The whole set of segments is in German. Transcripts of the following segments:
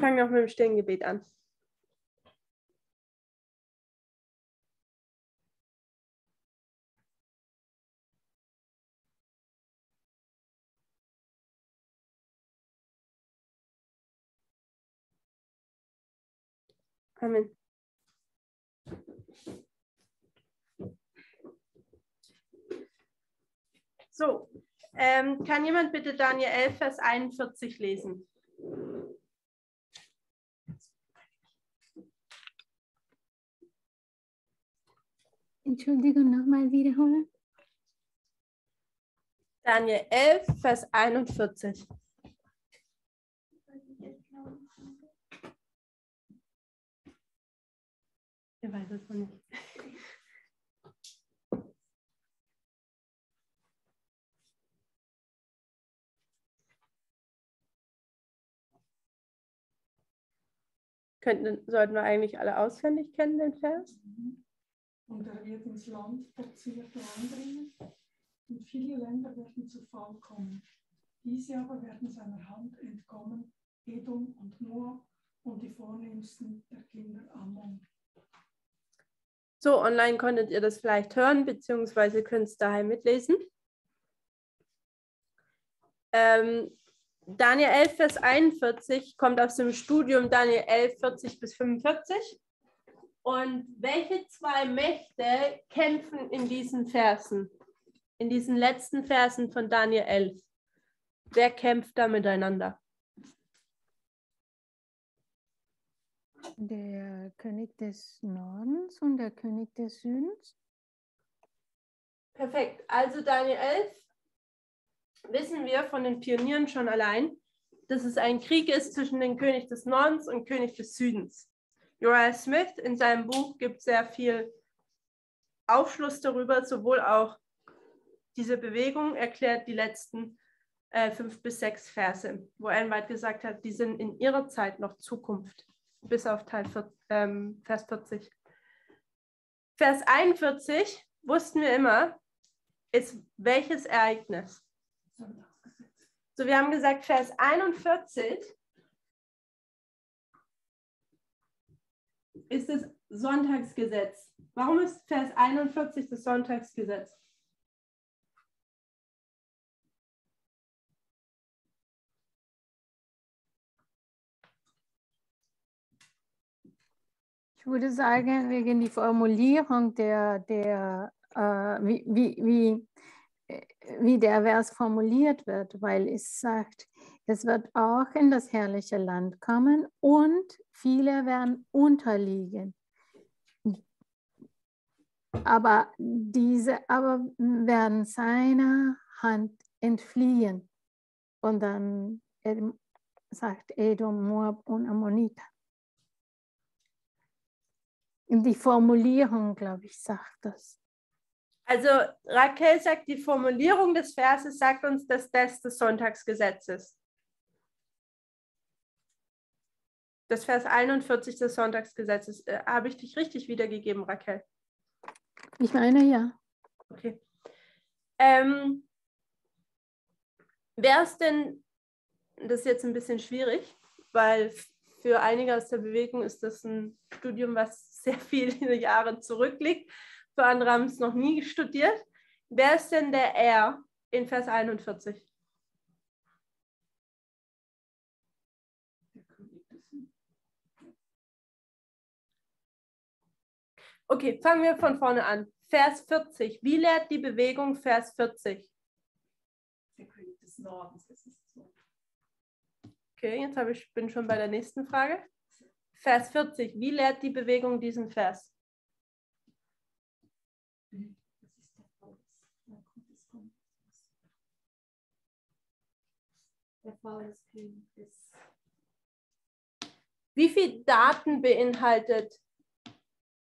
fangen wir auch mit dem stillen an. Amen. So, ähm, kann jemand bitte Daniel 11, Vers 41 lesen? Entschuldigung, nochmal wiederholen. Daniel 11, Vers 41. Ich weiß es noch nicht. Könnten, sollten wir eigentlich alle auswendig kennen, den Vers? Und er wird ins Land Verzierte einbringen, und viele Länder werden zu Fall kommen. Diese aber werden seiner Hand entkommen, Edom und Moab und die vornehmsten der Kinder Ammon. So, online konntet ihr das vielleicht hören, beziehungsweise könnt es daheim mitlesen. Ähm, Daniel 11, Vers 41 kommt aus dem Studium Daniel 11, 40 bis 45. Und welche zwei Mächte kämpfen in diesen Versen, in diesen letzten Versen von Daniel 11? Wer kämpft da miteinander? Der König des Nordens und der König des Südens. Perfekt. Also Daniel 11 wissen wir von den Pionieren schon allein, dass es ein Krieg ist zwischen dem König des Nordens und König des Südens. Uriah Smith in seinem Buch gibt sehr viel Aufschluss darüber, sowohl auch diese Bewegung erklärt die letzten äh, fünf bis sechs Verse, wo Enwald gesagt hat, die sind in ihrer Zeit noch Zukunft, bis auf Teil 4, ähm, Vers 40. Vers 41 wussten wir immer, ist welches Ereignis. So, wir haben gesagt, Vers 41 ist das Sonntagsgesetz. Warum ist Vers 41 das Sonntagsgesetz? Ich würde sagen, wegen die Formulierung der, der äh, wie, wie, äh, wie der Vers formuliert wird, weil es sagt, es wird auch in das herrliche Land kommen und viele werden unterliegen. Aber diese aber werden seiner Hand entfliehen. Und dann sagt Edom, Moab und Ammoniter. Und die Formulierung, glaube ich, sagt das. Also Raquel sagt, die Formulierung des Verses sagt uns, dass das das Sonntagsgesetz ist. Das Vers 41 des Sonntagsgesetzes. Äh, Habe ich dich richtig wiedergegeben, Raquel? Ich meine ja. Okay. Ähm, Wäre es denn, das ist jetzt ein bisschen schwierig, weil für einige aus der Bewegung ist das ein Studium, was sehr viele Jahre zurückliegt. Für andere haben es noch nie studiert. Wer ist denn der R in Vers 41? Okay, fangen wir von vorne an. Vers 40. Wie lehrt die Bewegung Vers 40? Der König des Nordens ist es so. Okay, jetzt ich, bin schon bei der nächsten Frage. Vers 40. Wie lehrt die Bewegung diesen Vers? Der Paulus. Da kommt es von. Der Paulus König ist Wie viele Daten beinhaltet?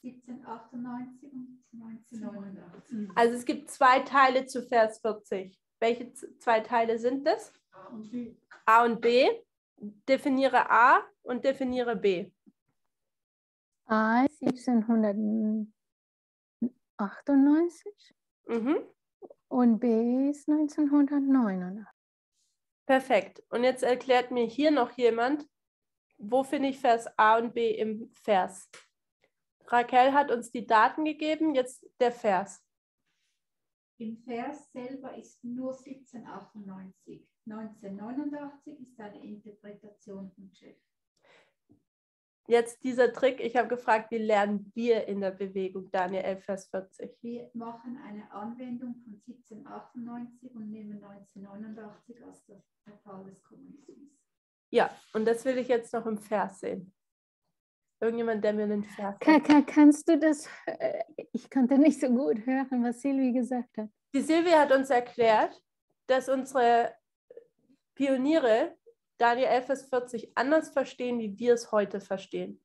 1798 und 1989. Also es gibt zwei Teile zu Vers 40. Welche zwei Teile sind das? A und B. A und B. Definiere A und definiere B. A ist 1798 Mhm. und B ist 1989. Perfekt. Und jetzt erklärt mir hier noch jemand, wo finde ich Vers A und B im Vers? Raquel hat uns die Daten gegeben, jetzt der Vers. Im Vers selber ist nur 1798. 1989 ist eine Interpretation von Jeff. Jetzt dieser Trick, ich habe gefragt, wie lernen wir in der Bewegung Daniel 11, Vers 40? Wir machen eine Anwendung von 1798 und nehmen 1989 als der Fall des Kommunismus. Ja, und das will ich jetzt noch im Vers sehen. Irgendjemand, der mir einen Vers Ka sagt. ka kannst du das? äh, Ich konnte nicht so gut hören, was Silvi gesagt hat. Die Silvia hat uns erklärt, dass unsere Pioniere Daniel 11, Vers 40 anders verstehen, wie wir es heute verstehen.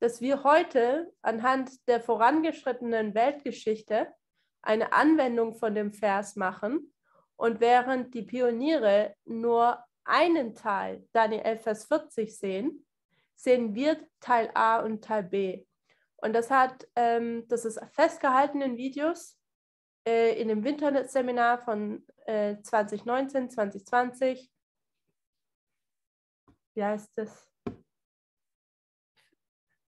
Dass wir heute anhand der vorangeschrittenen Weltgeschichte eine Anwendung von dem Vers machen und während die Pioniere nur einen Teil, Daniel 11, Vers 40 sehen, sehen wir Teil A und Teil B. Und das hat, ähm, das ist festgehalten in Videos äh, in dem Winterseminar von äh, 2019, 2020. Wie heißt das?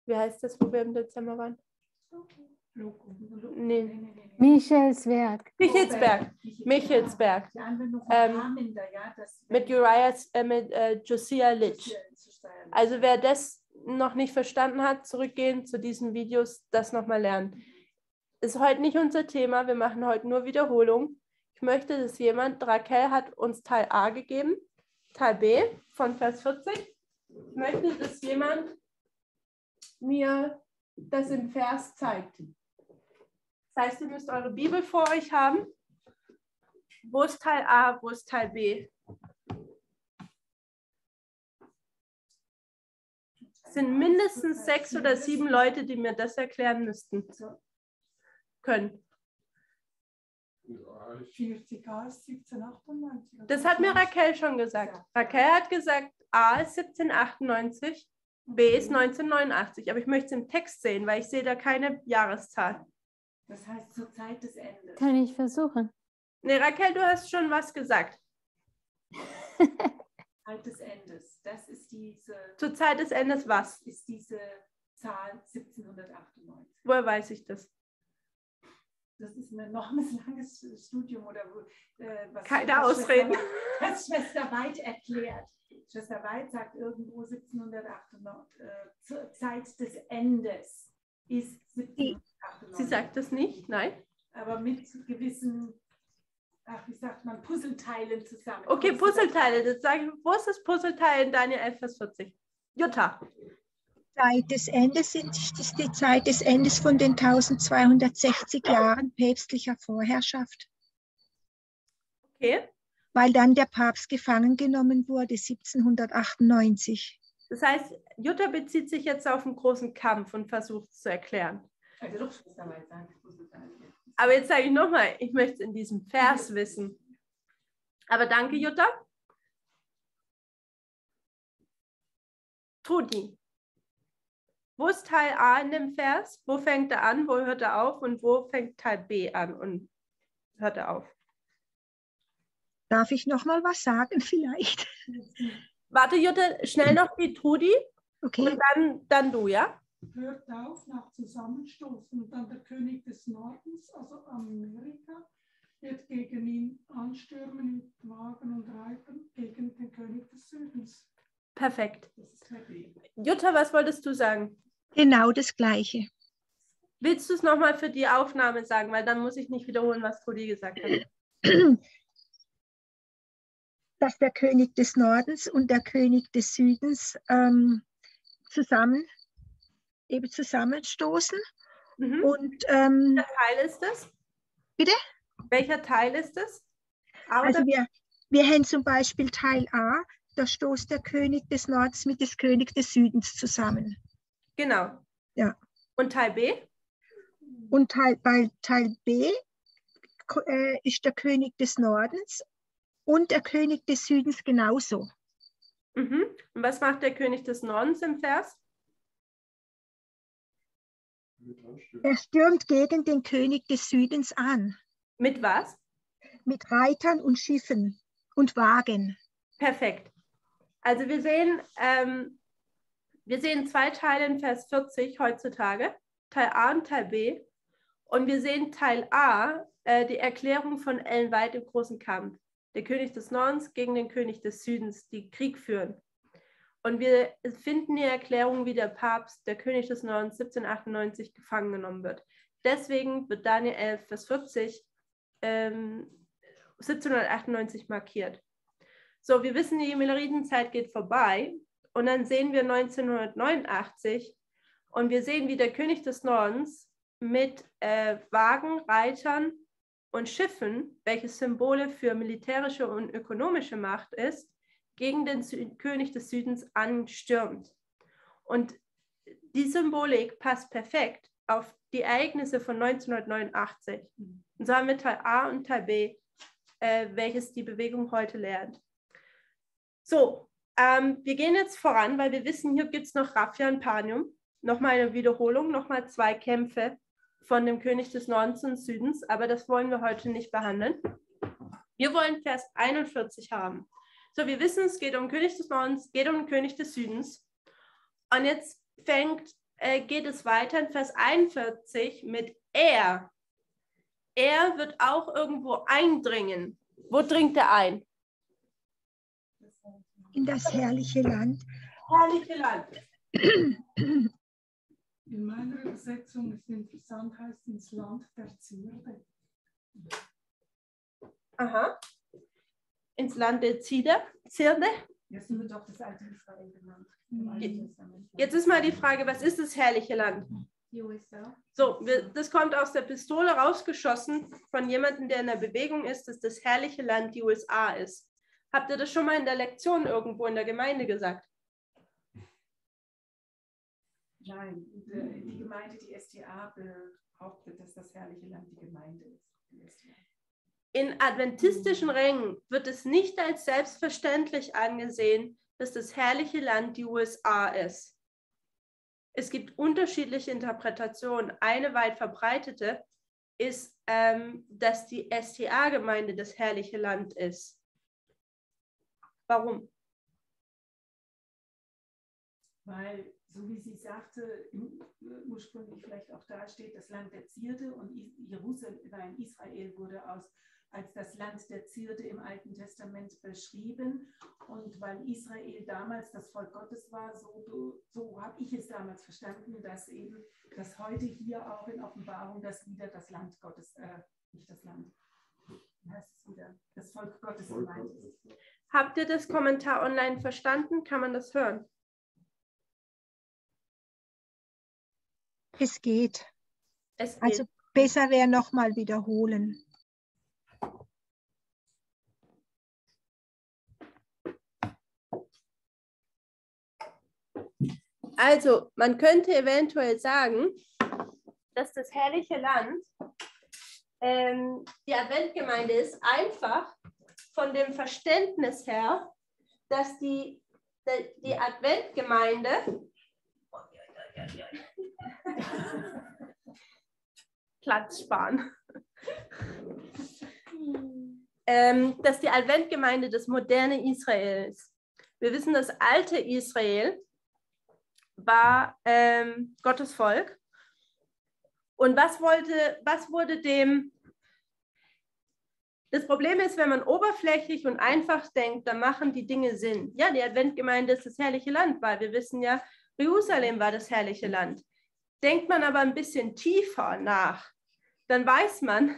Wie heißt das, wo wir im Dezember waren? Nee. Michelsberg. Michelsberg. Von Ähm, Mit Uriah, äh, mit äh, Josiah Litch. Also, wer das noch nicht verstanden hat, zurückgehen zu diesen Videos, das nochmal lernen. Ist heute nicht unser Thema, wir machen heute nur Wiederholung. Ich möchte, dass jemand, Raquel hat uns Teil A gegeben, Teil B von Vers 40. Ich möchte, dass jemand mir das im Vers zeigt. Das heißt, ihr müsst eure Bibel vor euch haben. Wo ist Teil A, wo ist Teil B? Sind mindestens sechs oder sieben Leute, die mir das erklären müssten. Können. 40a ist 1798. Das hat mir Raquel schon gesagt. Raquel hat gesagt, A ist 1798, B ist 1989. Aber ich möchte es im Text sehen, weil ich sehe da keine Jahreszahl. Das heißt zur Zeit des Endes. Kann ich versuchen. Nee, Raquel, du hast schon was gesagt. Zeit des Endes. Das ist diese, Zur Zeit des Endes was? ist diese Zahl 1798. Woher weiß ich das? Das ist ein enormes langes Studium oder wo, äh, was Keine Ausreden. Schwester Weit- Was Schwester Weit erklärt. Schwester Weit sagt irgendwo 1798, äh, zur Zeit des Endes ist 1798. Sie sagt das nicht? Nein? Aber mit gewissen, ach, wie sagt man, Puzzleteilen zusammen. Okay, Puzzleteile. Das sage ich, wo ist das Puzzleteil in Daniel 11, Vers 40? Jutta. Zeit des Endes sind, ist die Zeit des Endes von den 1260 Jahren päpstlicher Vorherrschaft, Okay. weil dann der Papst gefangen genommen wurde 1798. Das heißt, Jutta bezieht sich jetzt auf einen großen Kampf und versucht es zu erklären. Also Aber jetzt sage ich nochmal, ich möchte es in diesem Vers wissen. Aber danke, Jutta. Trudi. Wo ist Teil A in dem Vers? Wo fängt er an? Wo hört er auf? Und wo fängt Teil B an und hört er auf? Darf ich noch mal was sagen vielleicht? Warte, Jutta, schnell noch die Trudi Okay. und dann, dann du, ja? Hört auf nach Zusammenstoßen und dann der König des Nordens, also Amerika, wird gegen ihn anstürmen mit Wagen und Reitern gegen den König des Südens. Perfekt. Jutta, was wolltest du sagen? Genau das Gleiche. Willst du es nochmal für die Aufnahme sagen? Weil dann muss ich nicht wiederholen, was Trudi gesagt hat. Dass der König des Nordens und der König des Südens ähm, zusammen eben zusammenstoßen Mhm. und ähm, Welcher Teil ist es? Bitte? Welcher Teil ist? A Also wir, wir haben zum Beispiel Teil A, da stoßt der König des Nordens mit des König des Südens zusammen. genau. Ja. Und Teil B? Und Teil, bei Teil B äh, ist der König des Nordens und der König des Südens genauso. Mhm. Und was macht der König des Nordens im Vers? Er stürmt gegen den König des Südens an, Mit was? mit Reitern und Schiffen und Wagen. Perfekt. Also wir sehen, ähm, Wir sehen zwei Teile in Vers 40 heutzutage, Teil A und Teil B. Und wir sehen Teil A, äh, die Erklärung von Ellen White im großen Kampf. Der König des Nordens gegen den König des Südens, die Krieg führen. Und wir finden die Erklärung, wie der Papst, der König des Nordens 1798 gefangen genommen wird. Deswegen wird Daniel 11, Vers 40 ähm, 1798 markiert. So, wir wissen, die Mileridenzeit geht vorbei und dann sehen wir 1989 und wir sehen, wie der König des Nordens mit äh, Wagen, Reitern und Schiffen, welche Symbole für militärische und ökonomische Macht ist, gegen den Sü König des Südens anstürmt. Und die Symbolik passt perfekt auf die Ereignisse von 1989. Und so haben wir Teil A und Teil B, äh, welches die Bewegung heute lernt. So, ähm, wir gehen jetzt voran, weil wir wissen, hier gibt es noch Raffia und Panium. Nochmal eine Wiederholung, nochmal zwei Kämpfe von dem König des Nordens und Südens, aber das wollen wir heute nicht behandeln. Wir wollen Vers 41 haben. So, wir wissen, es geht um König des Nordens, es geht um den König des Südens. Und jetzt fängt, äh, geht es weiter in Vers 41 mit er. Er wird auch irgendwo eindringen. Wo dringt er ein? In das herrliche Land. Herrliche Land. In meiner Übersetzung ist interessant, heißt ins Land der Zierde. Aha. Ins Land der Zierde. Zierde. Jetzt wird doch das alte Israel genannt. Jetzt ist mal die Frage, was ist das herrliche Land? So, wir, das kommt aus der Pistole rausgeschossen von jemandem, der in der Bewegung ist, dass das herrliche Land die USA ist. Habt ihr das schon mal in der Lektion irgendwo in der Gemeinde gesagt? Nein, die die Gemeinde, die STA, behauptet, dass das herrliche Land die Gemeinde ist. Die STA. In adventistischen Rängen wird es nicht als selbstverständlich angesehen, dass das herrliche Land die USA ist. Es gibt unterschiedliche Interpretationen. Eine weit verbreitete ist, ähm, dass die STA-Gemeinde das herrliche Land ist. Warum? Weil, so wie sie sagte, ursprünglich vielleicht auch da steht, das Land der Zierde und Jerusalem, nein, Israel wurde aus, als das Land der Zierde im Alten Testament beschrieben. Und weil Israel damals das Volk Gottes war, so, so habe ich es damals verstanden, dass eben dass heute hier auch in Offenbarung das wieder das Land Gottes, äh, nicht das Land, wie heißt es wieder, das Volk Gottes gemeint ist. Habt ihr das Kommentar online verstanden? Kann man das hören? Es geht. Es geht. Also besser wäre nochmal wiederholen. Also, man könnte eventuell sagen, dass das herrliche Land ähm, die Adventgemeinde ist, einfach von dem Verständnis her, dass die, die, die Adventgemeinde Platz sparen. ähm, dass die Adventgemeinde das moderne Israel ist. Wir wissen, das alte Israel war ähm, Gottes Volk. Und was wollte, was wurde dem? Das Problem ist, wenn man oberflächlich und einfach denkt, dann machen die Dinge Sinn. Ja, die Adventgemeinde ist das herrliche Land, weil wir wissen ja, Jerusalem war das herrliche Land. Denkt man aber ein bisschen tiefer nach, dann weiß man,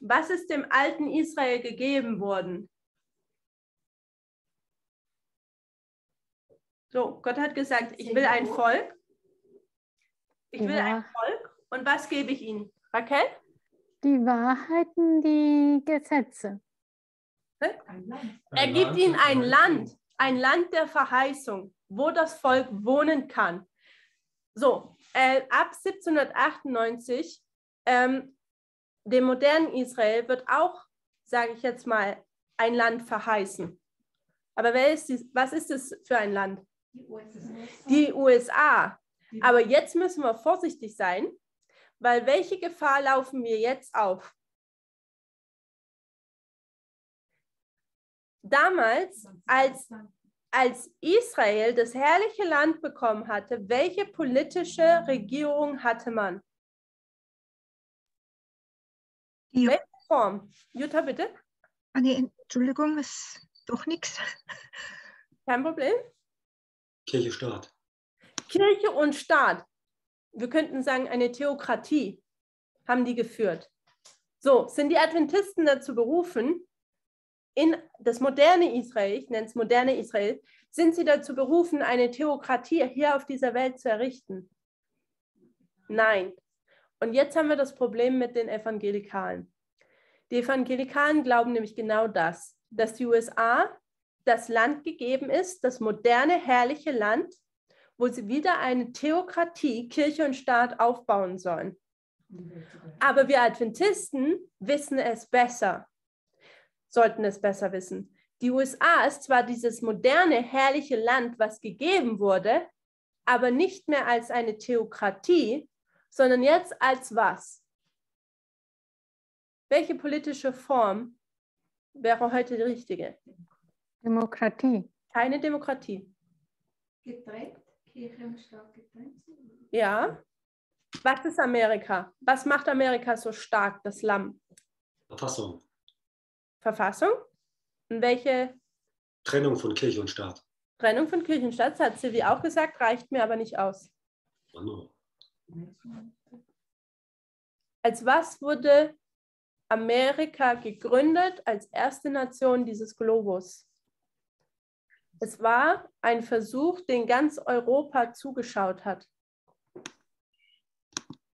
was ist dem alten Israel gegeben worden. So, Gott hat gesagt, ich will ein Volk. Ich will ein Ja. Volk. Und was gebe ich ihnen? Raquel? Die Wahrheiten, die Gesetze. Ein. Er gibt ihnen ein Land, ein Land der Verheißung, wo das Volk wohnen kann. So, äh, ab 1798, ähm, dem modernen Israel, wird auch, sage ich jetzt mal, ein Land verheißen. Aber wer ist dies, was ist es für ein Land? Die USA. Die USA. Aber jetzt müssen wir vorsichtig sein, weil welche Gefahr laufen wir jetzt auf? Damals, als als Israel das herrliche Land bekommen hatte, welche politische Regierung hatte man? Die, Welche Form? Jutta, bitte. ah, nee, Entschuldigung, ist doch nichts. Kein Problem. Kirche, Staat. Kirche und Staat. Wir könnten sagen, eine Theokratie haben die geführt. So, sind die Adventisten dazu berufen, in das moderne Israel, ich nenne es moderne Israel, sind sie dazu berufen, eine Theokratie hier auf dieser Welt zu errichten? Nein. Und jetzt haben wir das Problem mit den Evangelikalen. Die Evangelikalen glauben nämlich genau das, dass die USA das Land gegeben ist, das moderne, herrliche Land, wo sie wieder eine Theokratie, Kirche und Staat aufbauen sollen. Aber wir Adventisten wissen es besser, sollten es besser wissen. Die USA ist zwar dieses moderne, herrliche Land, was gegeben wurde, aber nicht mehr als eine Theokratie, sondern jetzt als was? Welche politische Form wäre heute die richtige? Demokratie. Keine Demokratie. Getrennt, Kirche und Staat getrennt. Ja. Was ist Amerika? Was macht Amerika so stark, das Lamm? Verfassung. Verfassung? Und welche Trennung von Kirche und Staat. Trennung von Kirche und Staat, das hat Silvi auch gesagt, reicht mir aber nicht aus. Als was wurde Amerika gegründet als erste Nation dieses Globus? Es war ein Versuch, den ganz Europa zugeschaut hat.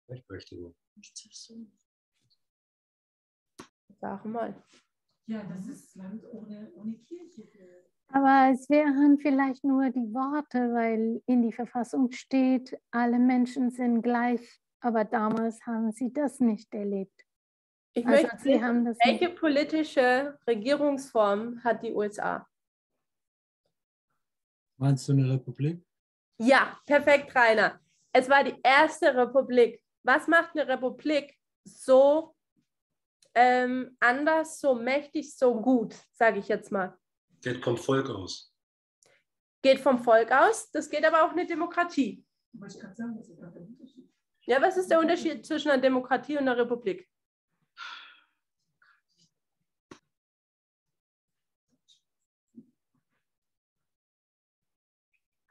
Gleichberechtigung. Sag mal. Ja, das ist Land ohne, ohne Kirche. Aber es wären vielleicht nur die Worte, weil in die Verfassung steht, alle Menschen sind gleich. Aber damals haben sie das nicht erlebt. Ich Also möchte sie wissen, haben das welche nicht. politische Regierungsform hat die USA? Meinst du eine Republik? Ja, perfekt, Rainer. Es war die erste Republik. Was macht eine Republik so ähm, anders, so mächtig, so gut, sage ich jetzt mal? Geht vom Volk aus. Geht vom Volk aus, das geht aber auch eine Demokratie. Aber ich kann sagen, was ist der Unterschied? Ja, was ist der Unterschied zwischen einer Demokratie und einer Republik?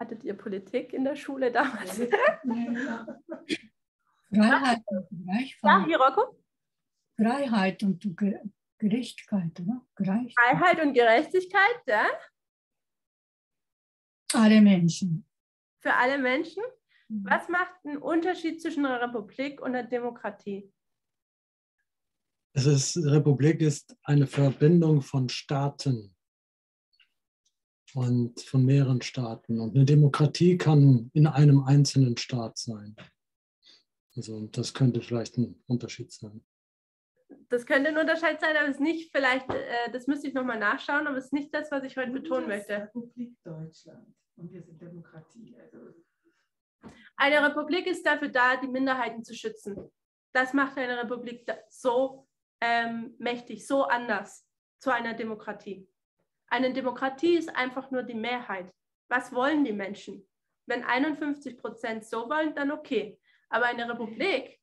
Hattet ihr Politik in der Schule damals? Freiheit und Ja, Gleichfalls. hier, Rocco? Freiheit und Ge Gerechtigkeit, oder? Gleich. Freiheit und Gerechtigkeit, ja, Alle Menschen. für alle Menschen. Was macht einen Unterschied zwischen einer Republik und einer Demokratie? Es ist, Republik ist eine Verbindung von Staaten und von mehreren Staaten. Und eine Demokratie kann in einem einzelnen Staat sein. Also das könnte vielleicht ein Unterschied sein. Das könnte ein Unterschied sein, aber es ist nicht vielleicht, äh, das müsste ich nochmal nachschauen, aber es ist nicht das, was ich heute betonen möchte. Republik Deutschland. Und wir sind Demokratie. Also Eine Republik ist dafür da, die Minderheiten zu schützen. Das macht eine Republik so ähm, mächtig, so anders zu einer Demokratie. Eine Demokratie ist einfach nur die Mehrheit. Was wollen die Menschen? Wenn 51 Prozent so wollen, dann okay. Aber eine Republik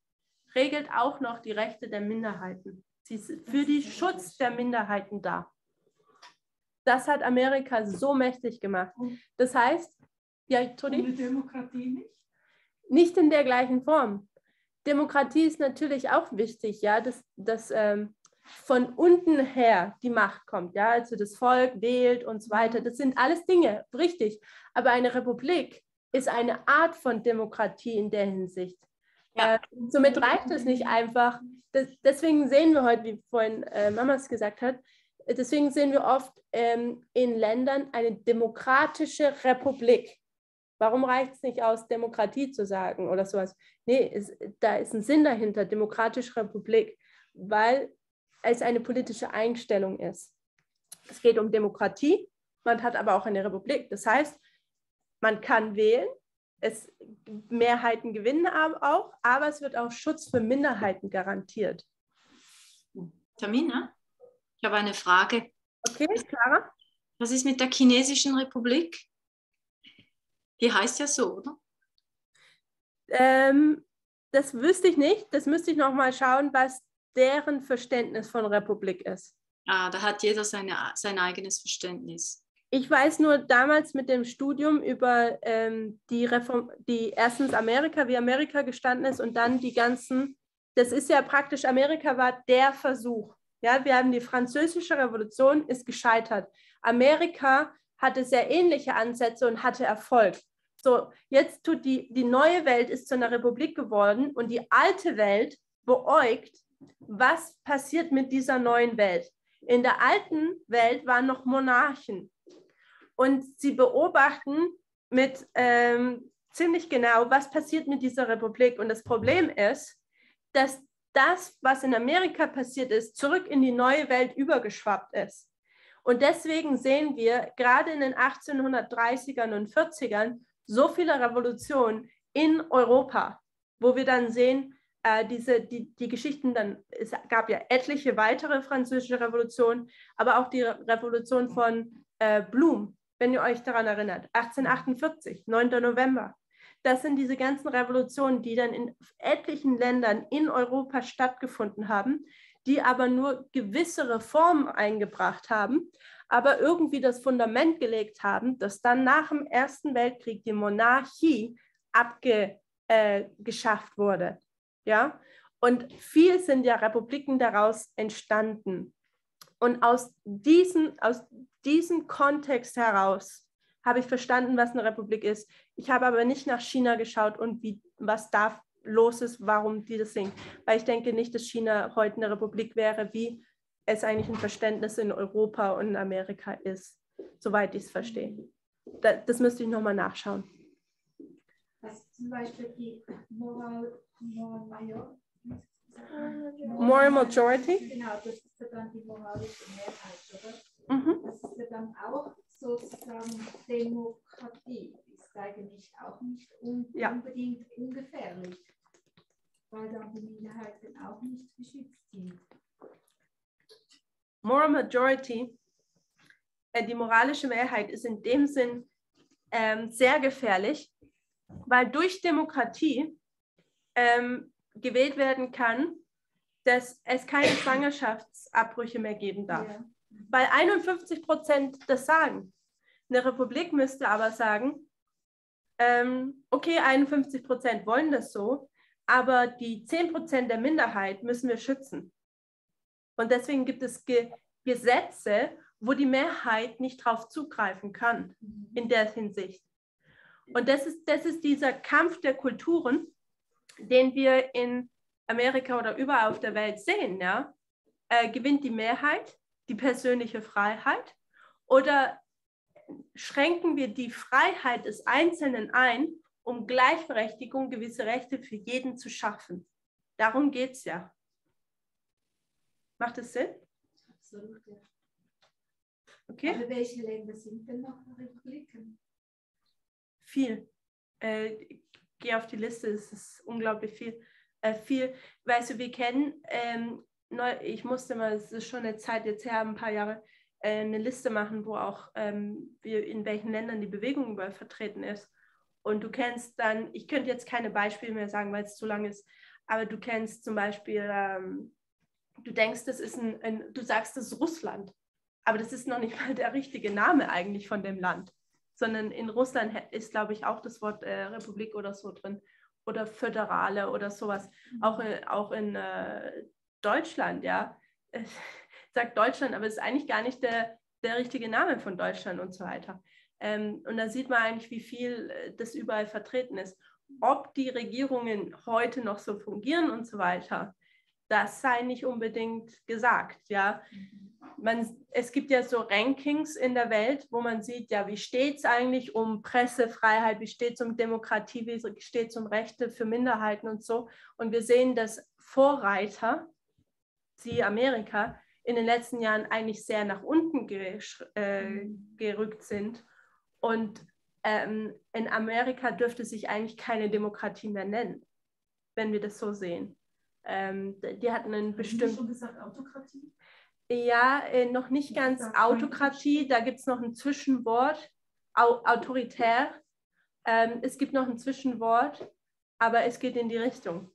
regelt auch noch die Rechte der Minderheiten. Sie ist für den Schutz der Minderheiten da. Das hat Amerika so mächtig gemacht. Das heißt, ja, Toni? Ohne Demokratie nicht? nicht in der gleichen Form. Demokratie ist natürlich auch wichtig, ja, dass, dass ähm, von unten her die Macht kommt, ja, also das Volk wählt und so weiter. Das sind alles Dinge, richtig. Aber eine Republik ist eine Art von Demokratie in der Hinsicht. Ja. Äh, somit reicht es nicht einfach. Das, deswegen sehen wir heute, wie vorhin äh, Mamas gesagt hat, deswegen sehen wir oft ähm, in Ländern eine demokratische Republik. Warum reicht es nicht aus, Demokratie zu sagen oder sowas? Nee, es, da ist ein Sinn dahinter, demokratische Republik, weil es eine politische Einstellung ist. Es geht um Demokratie, man hat aber auch eine Republik. Das heißt, man kann wählen, es, Mehrheiten gewinnen auch, aber es wird auch Schutz für Minderheiten garantiert. Tamina, ich habe eine Frage. Okay, Clara? Was ist mit der chinesischen Republik? Die heißt ja so, oder? Ähm, das wüsste ich nicht. Das müsste ich noch mal schauen, was deren Verständnis von Republik ist. Ah, da hat jeder seine, sein eigenes Verständnis. Ich weiß nur damals mit dem Studium über ähm, die Reform, die erstens Amerika, wie Amerika gestanden ist und dann die ganzen, das ist ja praktisch, Amerika war der Versuch. Ja, wir haben die französische Revolution, ist gescheitert. Amerika hatte sehr ähnliche Ansätze und hatte Erfolg. So, jetzt tut die, die neue Welt ist zu einer Republik geworden und die alte Welt beäugt, was passiert mit dieser neuen Welt. In der alten Welt waren noch Monarchen und sie beobachten mit ähm, ziemlich genau, was passiert mit dieser Republik. Und das Problem ist, dass das, was in Amerika passiert ist, zurück in die neue Welt übergeschwappt ist. Und deswegen sehen wir gerade in den 1830ern und 40ern so viele Revolutionen in Europa, wo wir dann sehen, äh, diese, die, die Geschichten dann, es gab ja etliche weitere französische Revolutionen, aber auch die Revolution von äh, Blum, wenn ihr euch daran erinnert, 1848, 9. November. Das sind diese ganzen Revolutionen, die dann in etlichen Ländern in Europa stattgefunden haben, die aber nur gewisse Reformen eingebracht haben, aber irgendwie das Fundament gelegt haben, dass dann nach dem Ersten Weltkrieg die Monarchie abgeschafft äh, wurde. Ja? Und viel sind ja Republiken daraus entstanden. Und aus diesem, aus diesem Kontext heraus habe ich verstanden, was eine Republik ist. Ich habe aber nicht nach China geschaut und wie, was da los ist, warum die das singen. Weil ich denke nicht, dass China heute eine Republik wäre, wie es eigentlich ein Verständnis in Europa und in Amerika ist, soweit ich es verstehe. Das müsste ich nochmal nachschauen. Also zum Beispiel die Moral, Moral Major, Moral Majority? Genau, das ist ja dann die moralische Mehrheit, oder? Mhm. Das ist ja dann auch sozusagen Demokratie. Ist eigentlich auch nicht un Ja. unbedingt ungefährlich, weil dann die Minderheiten auch nicht geschützt sind. Moral Majority, äh, die moralische Mehrheit, ist in dem Sinn ähm, sehr gefährlich, weil durch Demokratie ähm, gewählt werden kann, dass es keine Schwangerschaftsabbrüche mehr geben darf. Ja. Weil 51 Prozent das sagen. Eine Republik müsste aber sagen, ähm, okay, 51 Prozent wollen das so, aber die 10 Prozent der Minderheit müssen wir schützen. Und deswegen gibt es Ge Gesetze, wo die Mehrheit nicht drauf zugreifen kann in der Hinsicht. Und das ist, das ist dieser Kampf der Kulturen, den wir in Amerika oder überall auf der Welt sehen. Ja? Äh, gewinnt die Mehrheit die persönliche Freiheit oder schränken wir die Freiheit des Einzelnen ein, um Gleichberechtigung, gewisse Rechte für jeden zu schaffen? Darum geht es ja. Macht es Sinn? Absolut, ja. Okay? Aber welche Länder sind denn noch Republiken? Viel. Äh, geh auf die Liste, es ist unglaublich viel. Äh, viel, weißt du, wir kennen, ähm, neu, ich musste mal, es ist schon eine Zeit jetzt her, ein paar Jahre, äh, eine Liste machen, wo auch ähm, wir, in welchen Ländern die Bewegung überall vertreten ist. Und du kennst dann, ich könnte jetzt keine Beispiele mehr sagen, weil es zu lang ist, aber du kennst zum Beispiel, ähm, du denkst, das ist ein, ein, du sagst, das ist Russland, aber das ist noch nicht mal der richtige Name eigentlich von dem Land sondern in Russland ist, glaube ich, auch das Wort äh, Republik oder so drin oder Föderale oder sowas. Auch, in, auch in äh, Deutschland, ja. Ich sagt Deutschland, aber es ist eigentlich gar nicht der, der richtige Name von Deutschland und so weiter. Ähm, und da sieht man eigentlich, wie viel äh, das überall vertreten ist. Ob die Regierungen heute noch so fungieren und so weiter, das sei nicht unbedingt gesagt, ja. Man, es gibt ja so Rankings in der Welt, wo man sieht, ja, wie steht es eigentlich um Pressefreiheit, wie steht es um Demokratie, wie steht es um Rechte für Minderheiten und so. Und wir sehen, dass Vorreiter, die Amerika, in den letzten Jahren eigentlich sehr nach unten äh, gerückt sind. Und ähm, in Amerika dürfte sich eigentlich keine Demokratie mehr nennen, wenn wir das so sehen. Ähm, die hatten einen Haben Sie bestimmten schon gesagt Autokratie? Ja, äh, noch nicht ganz Autokratie, da gibt es noch ein Zwischenwort, Au autoritär. Ähm, es gibt noch ein Zwischenwort, aber es geht in die Richtung.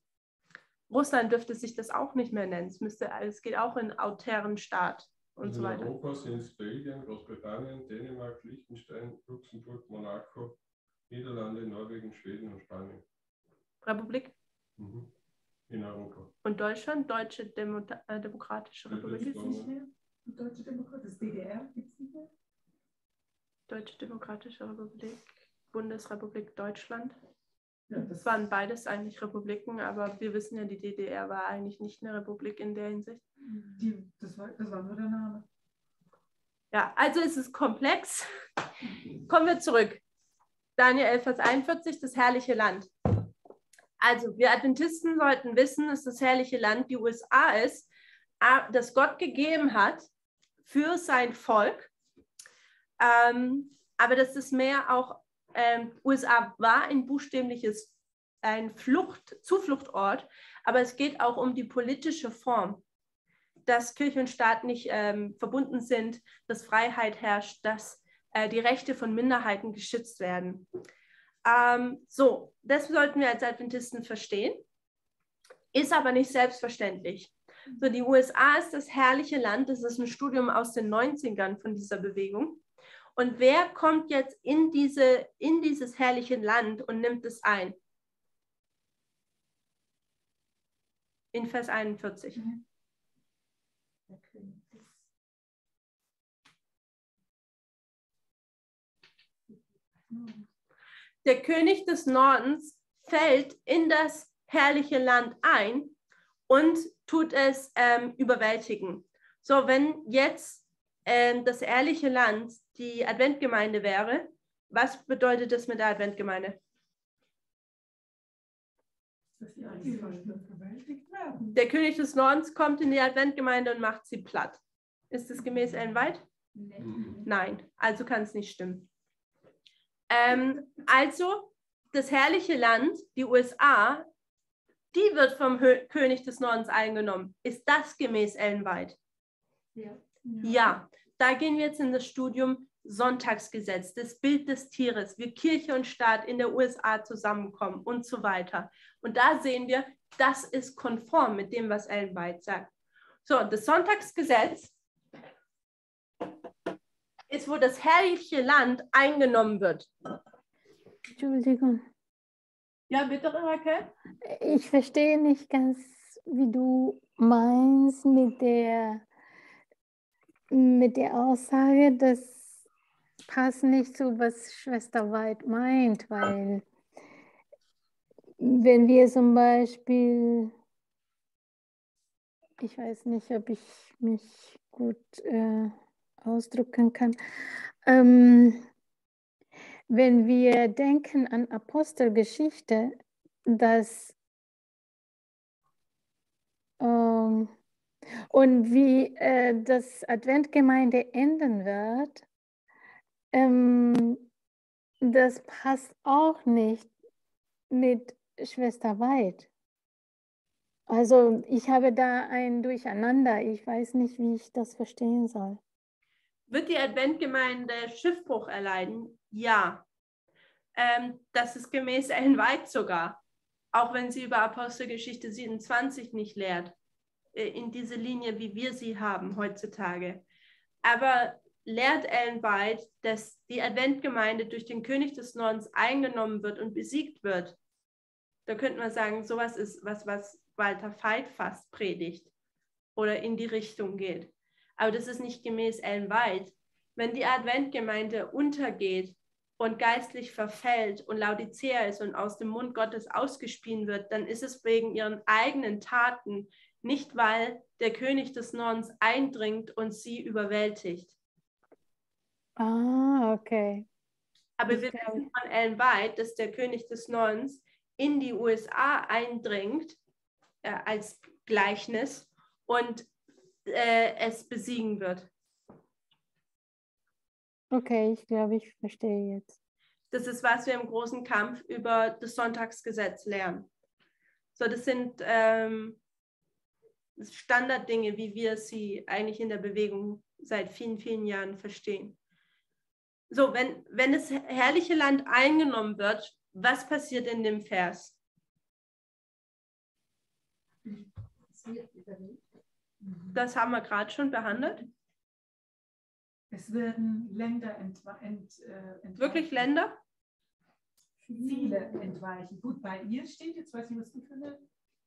Russland dürfte sich das auch nicht mehr nennen. Es, müsste, es geht auch in autären Staat und so In weiter. Europa sind es Belgien, Großbritannien, Dänemark, Liechtenstein, Luxemburg, Monaco, Niederlande, Norwegen, Schweden und Spanien. Republik Mhm. In Europa. und Deutschland, Deutsche Demo äh, Demokratische Das Republik. ist Nicht mehr? Die Deutsche Demokratie, das DDR gibt es nicht mehr? Deutsche Demokratische Republik, Bundesrepublik Deutschland. Ja, Das waren beides eigentlich Republiken, aber wir wissen ja, die DDR war eigentlich nicht eine Republik in der Hinsicht. Die, das, war, das war nur der Name. Ja, also es ist komplex. Kommen wir zurück. Daniel 11, Vers 41, das herrliche Land. Also wir Adventisten sollten wissen, dass das herrliche Land die USA ist, das Gott gegeben hat für sein Volk. Ähm, aber dass es mehr auch, ähm, USA war ein buchstäbliches, ein Flucht, Zufluchtort, aber es geht auch um die politische Form, dass Kirche und Staat nicht ähm, verbunden sind, dass Freiheit herrscht, dass äh, die Rechte von Minderheiten geschützt werden. Ähm, so, das sollten wir als Adventisten verstehen, ist aber nicht selbstverständlich. So, die USA ist das herrliche Land, das ist ein Studium aus den 90ern von dieser Bewegung. Und wer kommt jetzt in, diese, in dieses herrliche Land und nimmt es ein? In Vers 41. Der König des Der König des Nordens fällt in das herrliche Land ein und tut es ähm, überwältigen. So, wenn jetzt ähm, das herrliche Land die Adventgemeinde wäre, was bedeutet das mit der Adventgemeinde? Der König des Nordens kommt in die Adventgemeinde und macht sie platt. Ist das gemäß Ellen White? Nee. Mhm. Nein, also kann es nicht stimmen. Ähm, also, das herrliche Land, die USA, die wird vom Hö König des Nordens eingenommen. Ist das gemäß Ellen White? Ja. Ja, da gehen wir jetzt in das Studium Sonntagsgesetz, das Bild des Tieres, wie Kirche und Staat in der USA zusammenkommen und so weiter. Und da sehen wir, das ist konform mit dem, was Ellen White sagt. So, das Sonntagsgesetz ist, wo das herrliche Land eingenommen wird. Entschuldigung. Ja, bitte, Raquel? Ich verstehe nicht ganz, wie du meinst mit der, mit der Aussage, das passt nicht zu, was Schwester White meint, weil wenn wir zum Beispiel, ich weiß nicht, ob ich mich gut äh, ausdrücken kann, ähm, wenn wir denken an Apostelgeschichte, dass ähm, und wie äh, das Adventgemeinde enden wird, ähm, das passt auch nicht mit Schwester Weid. Also ich habe da ein Durcheinander. Ich weiß nicht, wie ich das verstehen soll. Wird die Adventgemeinde Schiffbruch erleiden? Ja. Ähm, das ist gemäß Ellen White sogar. Auch wenn sie über Apostelgeschichte 27 nicht lehrt. äh, In diese Linie, wie wir sie haben heutzutage. Aber lehrt Ellen White, dass die Adventgemeinde durch den König des Nordens eingenommen wird und besiegt wird. Da könnte man sagen, sowas ist was, was Walter Veit fast predigt oder in die Richtung geht. Aber das ist nicht gemäß Ellen White. Wenn die Adventgemeinde untergeht und geistlich verfällt und Laodicea ist und aus dem Mund Gottes ausgespien wird, dann ist es wegen ihren eigenen Taten, nicht weil der König des Nordens eindringt und sie überwältigt. Ah, okay. Aber Ich wir glaube- wissen von Ellen White, dass der König des Nordens in die USA eindringt äh, als Gleichnis und äh, es besiegen wird. Okay, ich glaube, ich verstehe jetzt. Das ist, was wir im großen Kampf über das Sonntagsgesetz lernen. So, das sind, ähm, Standarddinge, wie wir sie eigentlich in der Bewegung seit vielen, vielen Jahren verstehen. So, wenn, wenn das herrliche Land eingenommen wird, was passiert in dem Vers? Überlebt. Das haben wir gerade schon behandelt. Es werden Länder entwa- ent, äh, entweichen. Wirklich Länder? Viele entweichen. Gut, bei ihr steht, jetzt weiß ich, was du für eine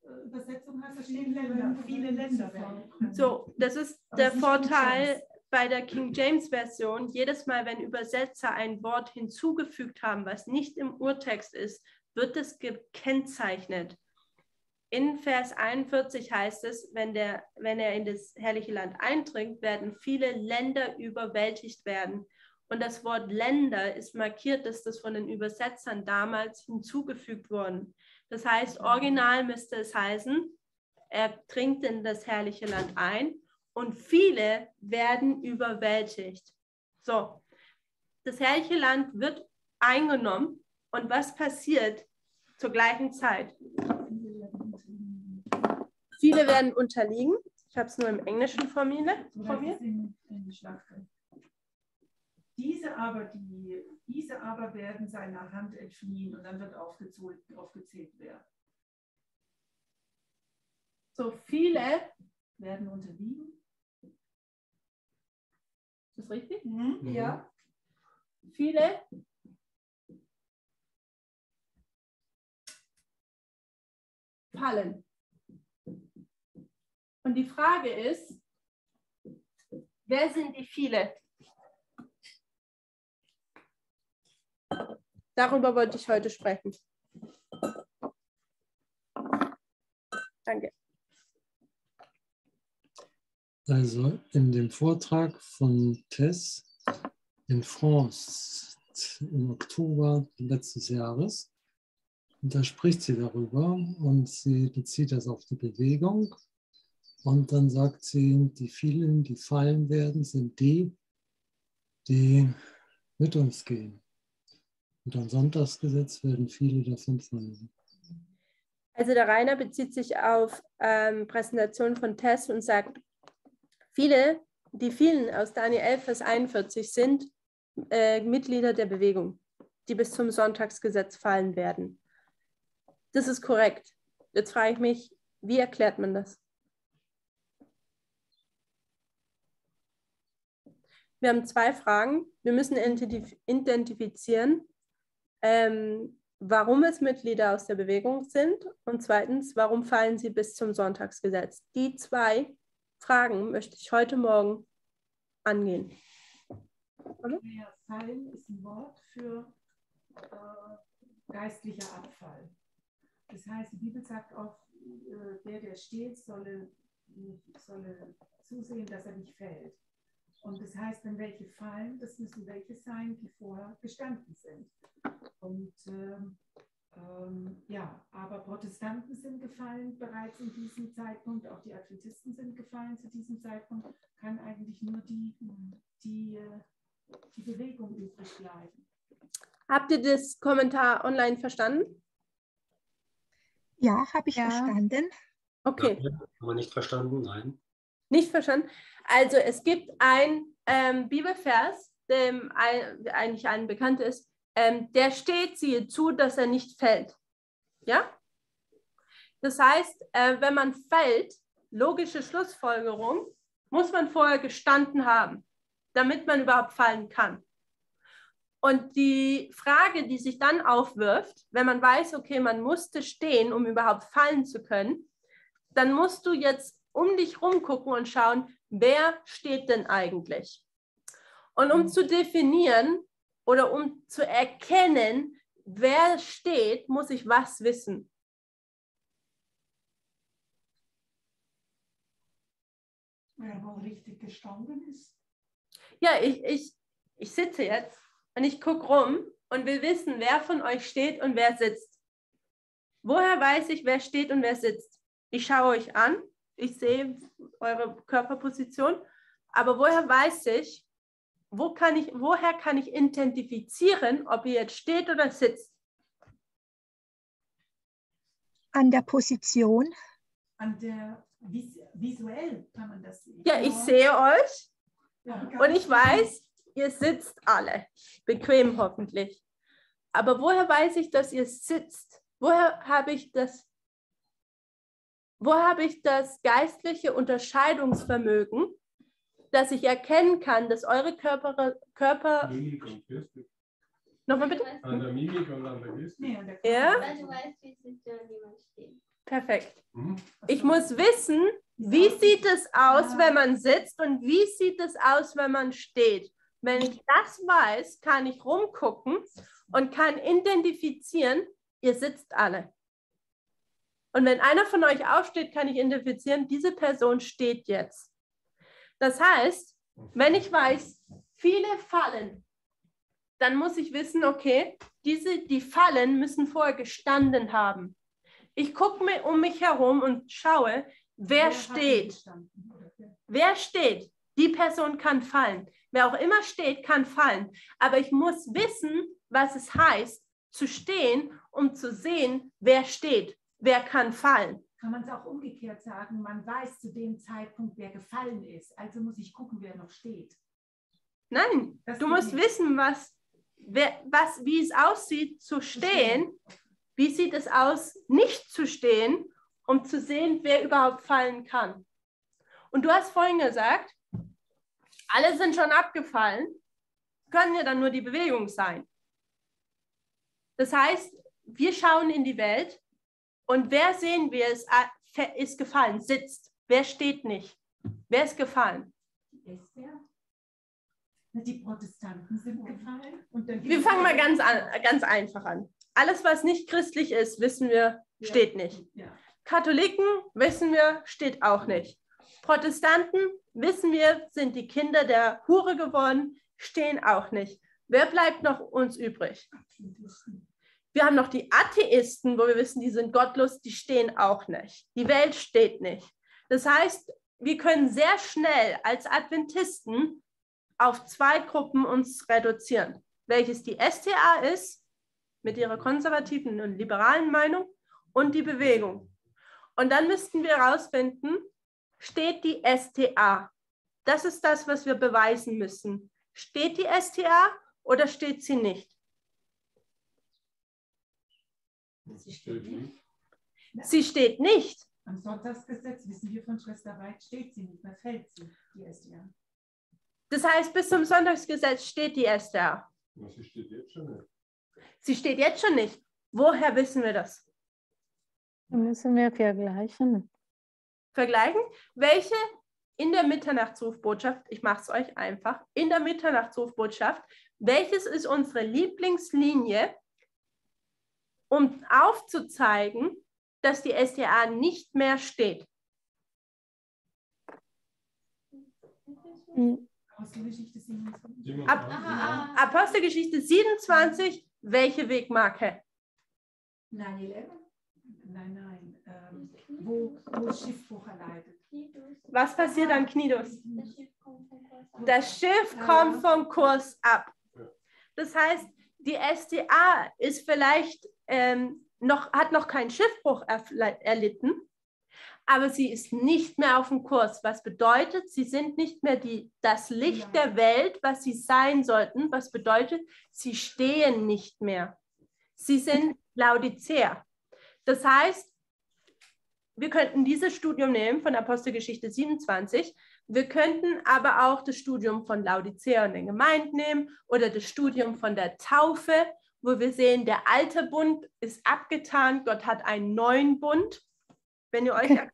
äh, Übersetzung hast, da stehen Länder. Viele Länder werden. So, das ist Aber der ist nicht Vorteil bei der King James Version. Jedes Mal, wenn Übersetzer ein Wort hinzugefügt haben, was nicht im Urtext ist, wird es gekennzeichnet. In Vers 41 heißt es, wenn, der, wenn er in das herrliche Land eindringt, werden viele Länder überwältigt werden. Und das Wort Länder ist markiert, dass das von den Übersetzern damals hinzugefügt worden. Das heißt, original müsste es heißen, er dringt in das herrliche Land ein und viele werden überwältigt. So, das herrliche Land wird eingenommen und was passiert zur gleichen Zeit? Viele werden unterliegen. Ich habe es nur im Englischen vor mir. Vor mir. Diese aber, die, diese aber werden seiner Hand entfliehen und dann wird aufgezählt, aufgezählt wer. So viele, Werden unterliegen. ist das richtig? Mhm. Ja. Viele fallen. Und die Frage ist, wer sind die viele? Darüber wollte ich heute sprechen. Danke. Also in dem Vortrag von Tess in France im Oktober letztes Jahres, da spricht sie darüber und sie bezieht das auf die Bewegung. Und dann sagt sie, die vielen, die fallen werden, sind die, die mit uns gehen. Und am Sonntagsgesetz werden viele davon fallen. Also der Rainer bezieht sich auf ähm, Präsentation von Tess und sagt, viele, die vielen aus Daniel 11, Vers 41 sind äh, Mitglieder der Bewegung, die bis zum Sonntagsgesetz fallen werden. Das ist korrekt. Jetzt frage ich mich, wie erklärt man das? Wir haben zwei Fragen. Wir müssen identif identifizieren, ähm, warum es Mitglieder aus der Bewegung sind und zweitens, warum fallen sie bis zum Sonntagsgesetz. Die zwei Fragen möchte ich heute Morgen angehen. Oder? Ja, fallen ist ein Wort für äh, geistlicher Abfall. Das heißt, die Bibel sagt auch, äh, der, der steht, solle, solle zusehen, dass er nicht fällt. Und das heißt, wenn welche fallen, das müssen welche sein, die vorher gestanden sind. Und ähm, ähm, ja, aber Protestanten sind gefallen bereits in diesem Zeitpunkt, auch die Adventisten sind gefallen zu diesem Zeitpunkt, kann eigentlich nur die, die, äh, die Bewegung übrig bleiben. Habt ihr das Kommentar online verstanden? Ja, habe ich Ja. verstanden. Okay. Ja, haben wir nicht verstanden? Nein. Nicht verstanden. Also es gibt ein ähm, Bibelvers, dem eigentlich allen bekannt ist, ähm, der steht siehe zu, dass er nicht fällt. Ja? Das heißt, äh, wenn man fällt, logische Schlussfolgerung, muss man vorher gestanden haben, damit man überhaupt fallen kann. Und die Frage, die sich dann aufwirft, wenn man weiß, okay, man musste stehen, um überhaupt fallen zu können, dann musst du jetzt um dich rumgucken und schauen, wer steht denn eigentlich? Und um zu definieren oder um zu erkennen, wer steht, muss ich was wissen. Wer mal richtig gestanden ist. Ja, ich, ich, ich sitze jetzt und ich gucke rum und will wissen, wer von euch steht und wer sitzt. Woher weiß ich, wer steht und wer sitzt? Ich schaue euch an, ich sehe eure Körperposition, aber woher weiß ich, wo kann ich, woher kann ich identifizieren, ob ihr jetzt steht oder sitzt? An der Position. An der vis visuell kann man das sehen. Ja, ich sehe euch Ja, und ich weiß, ihr sitzt alle. Bequem hoffentlich. Aber woher weiß ich, dass ihr sitzt? Woher habe ich das? Woher habe ich das geistliche Unterscheidungsvermögen, dass ich erkennen kann, dass eure Körper, Körper Mimik und Gestik. nochmal bitte? An der Mimik und an der Gestik. Ja, Weil du weißt, wie man steht. perfekt. Mhm. Ich muss wissen, wie sieht es aus, wenn man sitzt und wie sieht es aus, wenn man steht. Wenn ich das weiß, kann ich rumgucken und kann identifizieren, ihr sitzt alle. Und wenn einer von euch aufsteht, kann ich identifizieren, diese Person steht jetzt. Das heißt, wenn ich weiß, viele fallen, dann muss ich wissen, okay, diese, die fallen, müssen vorher gestanden haben. Ich gucke mir um mich herum und schaue, wer hat steht. wer? Wer steht? Die Person kann fallen. Wer auch immer steht, kann fallen. Aber ich muss wissen, was es heißt, zu stehen, um zu sehen, wer steht. Wer kann fallen. Kann man es auch umgekehrt sagen, man weiß zu dem Zeitpunkt, wer gefallen ist. Also muss ich gucken, wer noch steht. Nein, Das du musst nicht. wissen, was, wer, was, wie es aussieht, zu stehen. Wie sieht es aus, nicht zu stehen, um zu sehen, wer überhaupt fallen kann. Und du hast vorhin gesagt, alle sind schon abgefallen, können ja dann nur die Bewegung sein. Das heißt, wir schauen in die Welt und wer sehen wir, ist, äh, ist gefallen, sitzt. Wer steht nicht? Wer ist gefallen? Die Protestanten sind gefallen. Wir fangen mal ganz, an, ganz einfach an. Alles, was nicht christlich ist, wissen wir, steht nicht. Katholiken, wissen wir, steht auch nicht. Protestanten, wissen wir, sind die Kinder der Hure geworden, stehen auch nicht. Wer bleibt noch uns übrig? Wir haben noch die Atheisten, wo wir wissen, die sind gottlos, die stehen auch nicht. Die Welt steht nicht. Das heißt, wir können sehr schnell als Adventisten auf zwei Gruppen uns reduzieren, welches die STA ist, mit ihrer konservativen und liberalen Meinung, und die Bewegung. Und dann müssten wir herausfinden, steht die STA? Das ist das, was wir beweisen müssen. Steht die STA oder steht sie nicht? Sie steht nicht. Sie steht nicht. Am Sonntagsgesetz wissen wir von Schwester Weit, steht sie nicht mehr, fällt sie, die SDA. Das heißt, bis zum Sonntagsgesetz steht die. Na, sie steht jetzt schon nicht. Sie steht jetzt schon nicht. Woher wissen wir das? Müssen wir vergleichen. Vergleichen, welche in der Mitternachtsrufbotschaft, ich mache es euch einfach, in der Mitternachtsrufbotschaft, welches ist unsere Lieblingslinie, um aufzuzeigen, dass die STA nicht mehr steht? Hm, Apostelgeschichte 27. Ab, Aha. Apostelgeschichte 27, welche Wegmarke? 9-11. Nein, nein. Ähm, wo, wo Schiffbruch erleidet. Was passiert an Knidos? Das Schiff. Das Schiff kommt vom Kurs ab. Das heißt, die STA ist vielleicht ähm, noch, hat noch keinen Schiffbruch erlitten, aber sie ist nicht mehr auf dem Kurs. Was bedeutet, sie sind nicht mehr die, das Licht Ja. der Welt, was sie sein sollten. Was bedeutet, sie stehen nicht mehr. Sie sind Laodicea. Das heißt, wir könnten dieses Studium nehmen von Apostelgeschichte 27 wir könnten aber auch das Studium von Laodicea und den Gemeinden nehmen oder das Studium von der Taufe, wo wir sehen, der alte Bund ist abgetan, Gott hat einen neuen Bund, wenn ihr euch erinnert.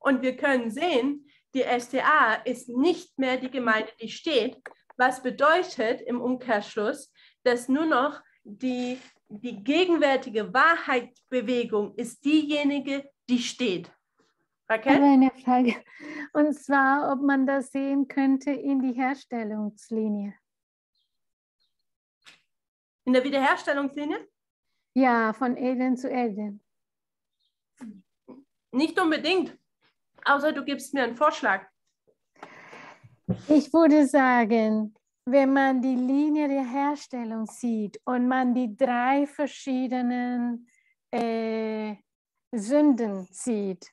Und wir können sehen, die STA ist nicht mehr die Gemeinde, die steht, was bedeutet im Umkehrschluss, dass nur noch die, die gegenwärtige Wahrheitsbewegung ist diejenige, die steht. Raquel? Aber eine Frage. Und zwar, ob man das sehen könnte in die Herstellungslinie. In der Wiederherstellungslinie? Ja, von Eden zu Eden. Nicht unbedingt. Außer du gibst mir einen Vorschlag. Ich würde sagen, wenn man die Linie der Herstellung sieht und man die drei verschiedenen äh, Sünden sieht,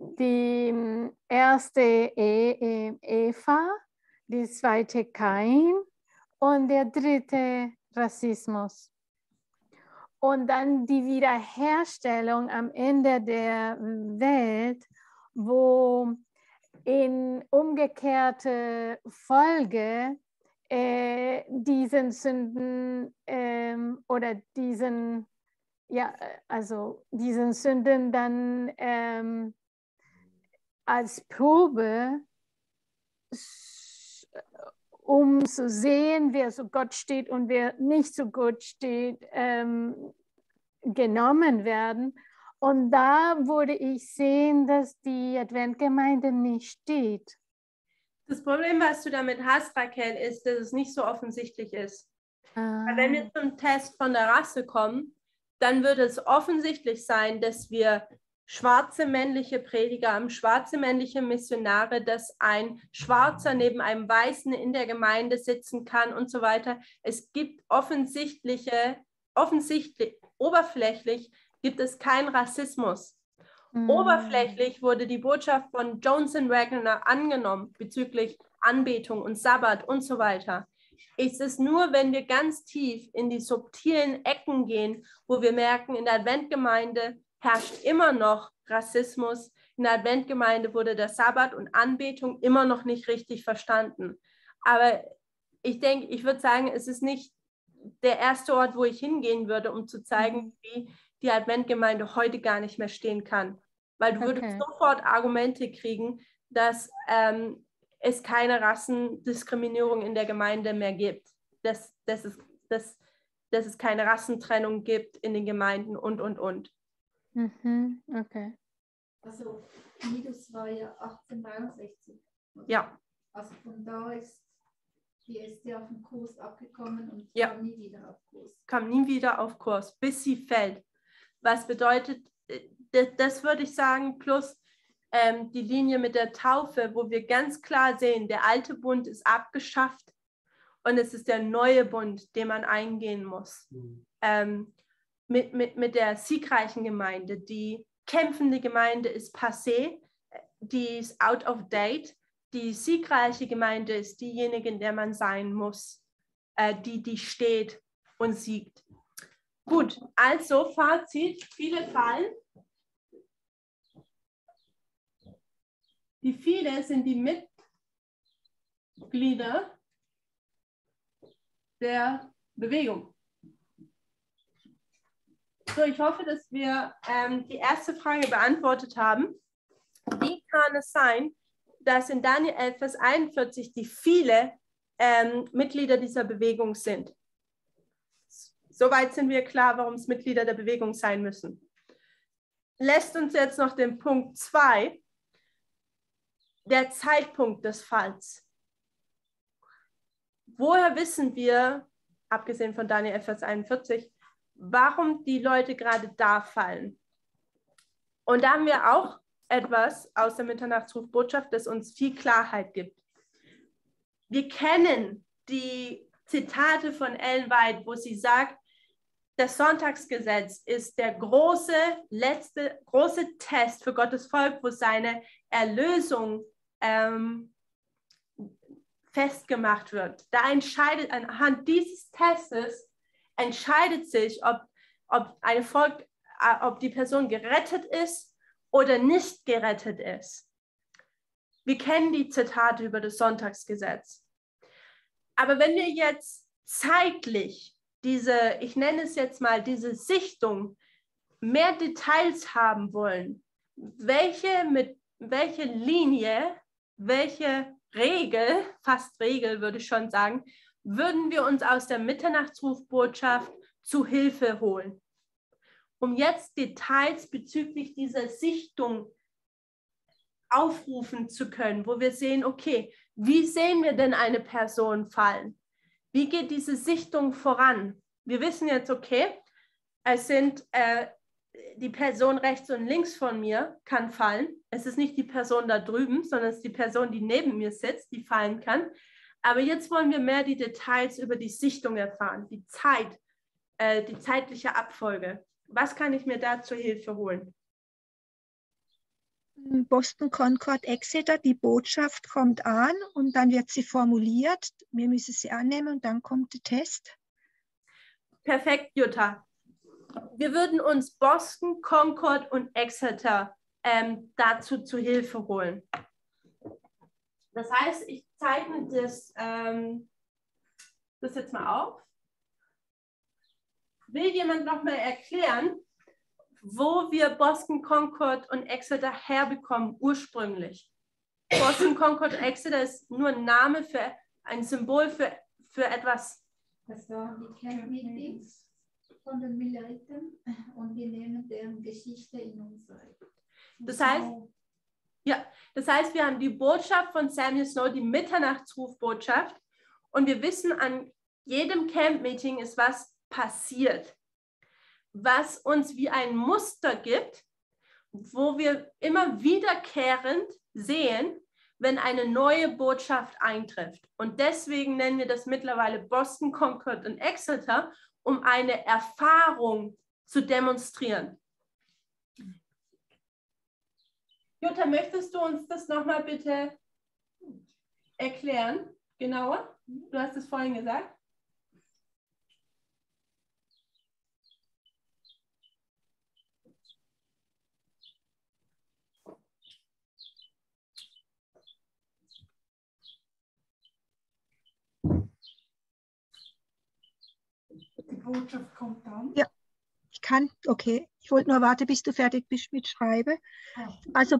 die erste e Eva, die zweite Kain und der dritte Rassismus. Und dann die Wiederherstellung am Ende der Welt, wo in umgekehrte Folge äh, diesen Sünden ähm, oder diesen, ja, also diesen Sünden dann ähm, als Probe, um zu sehen, wer so Gott steht und wer nicht so Gott steht, ähm, genommen werden. Und da würde ich sehen, dass die Adventgemeinde nicht steht. Das Problem, was du damit hast, Raquel, ist, dass es nicht so offensichtlich ist. Ah. Wenn wir zum Test von der Rasse kommen, dann wird es offensichtlich sein, dass wir schwarze männliche Prediger haben, schwarze männliche Missionare, dass ein Schwarzer neben einem Weißen in der Gemeinde sitzen kann und so weiter. Es gibt offensichtliche, offensichtlich, oberflächlich gibt es keinen Rassismus. Mm. Oberflächlich wurde die Botschaft von Johnson Wagner angenommen bezüglich Anbetung und Sabbat und so weiter. Es ist nur, wenn wir ganz tief in die subtilen Ecken gehen, wo wir merken, in der Adventgemeinde herrscht immer noch Rassismus. In der Adventgemeinde wurde der Sabbat und Anbetung immer noch nicht richtig verstanden. Aber ich denke, ich würde sagen, es ist nicht der erste Ort, wo ich hingehen würde, um zu zeigen, wie die Adventgemeinde heute gar nicht mehr stehen kann. Weil du würdest Okay. sofort Argumente kriegen, dass ähm, es keine Rassendiskriminierung in der Gemeinde mehr gibt, dass, dass, es, dass, dass es keine Rassentrennung gibt in den Gemeinden und, und, und. Mhm, okay. Also Nidus war ja 1863. oder? Ja. Also von da ist die SD auf den Kurs abgekommen und Ja. kam nie wieder auf Kurs. kam nie wieder auf Kurs, bis sie fällt. Was bedeutet, äh, das, das würde ich sagen, plus ähm, die Linie mit der Taufe, wo wir ganz klar sehen, der alte Bund ist abgeschafft und es ist der neue Bund, den man eingehen muss. Ähm, mit, mit, mit der siegreichen Gemeinde. Die kämpfende Gemeinde ist passé, die ist out of date. Die siegreiche Gemeinde ist diejenige, in der man sein muss, äh, die, die steht und siegt. Gut, also Fazit, viele fallen. Die viele sind die Mitglieder der Bewegung. So, ich hoffe, dass wir ähm, die erste Frage beantwortet haben. Wie kann es sein, dass in Daniel 11, Vers 41 die viele ähm, Mitglieder dieser Bewegung sind? Soweit sind wir klar, warum es Mitglieder der Bewegung sein müssen. Lässt uns jetzt noch den Punkt 2, der Zeitpunkt des Falls. Woher wissen wir, abgesehen von Daniel 11, Vers 41, warum die Leute gerade da fallen? Und da haben wir auch etwas aus der Mitternachtsrufbotschaft, das uns viel Klarheit gibt. Wir kennen die Zitate von Ellen White, wo sie sagt, das Sonntagsgesetz ist der große, letzte, große Test für Gottes Volk, wo seine Erlösung ähm, festgemacht wird. Da entscheidet, anhand dieses Testes entscheidet sich, ob, ob, eine Volk, äh, ob die Person gerettet ist oder nicht gerettet ist. Wir kennen die Zitate über das Sonntagsgesetz. Aber wenn wir jetzt zeitlich diese, ich nenne es jetzt mal, diese Sichtung, mehr Details haben wollen, welche, mit, welche Linie, welche Regel, fast Regel würde ich schon sagen, würden wir uns aus der Mitternachtsrufbotschaft zu Hilfe holen, um jetzt Details bezüglich dieser Sichtung aufrufen zu können, wo wir sehen, okay, wie sehen wir denn eine Person fallen? Wie geht diese Sichtung voran? Wir wissen jetzt, okay, es sind äh, die Person rechts und links von mir kann fallen. Es ist nicht die Person da drüben, sondern es ist die Person, die neben mir sitzt, die fallen kann. Aber jetzt wollen wir mehr die Details über die Sichtung erfahren, die Zeit, äh, die zeitliche Abfolge. Was kann ich mir da zur Hilfe holen? Boston Concord Exeter, die Botschaft kommt an und dann wird sie formuliert. Wir müssen sie annehmen und dann kommt der Test. Perfekt, Jutta. Wir würden uns Boston, Concord und Exeter ähm, dazu zu Hilfe holen. Das heißt, ich zeichne das, ähm, das jetzt mal auf. Will jemand noch mal erklären, wo wir Boston, Concord und Exeter herbekommen ursprünglich? Boston, Concord, Exeter ist nur ein Name für ein Symbol für, für etwas. Das waren die Camp-Meetings von den Milleriten und wir nehmen deren Geschichte in unsere. Das heißt, ja, das heißt, wir haben die Botschaft von Samuel Snow, die Mitternachtsrufbotschaft, und wir wissen, an jedem Camp-Meeting ist was passiert, was uns wie ein Muster gibt, wo wir immer wiederkehrend sehen, wenn eine neue Botschaft eintrifft. Und deswegen nennen wir das mittlerweile Boston, Concord und Exeter, um eine Erfahrung zu demonstrieren. Jutta, möchtest du uns das nochmal bitte erklären, genauer? Du hast es vorhin gesagt. Die Botschaft kommt dann. Ja, ich kann, okay. Ich wollte nur warten, bis du fertig bist mit Schreiben. Also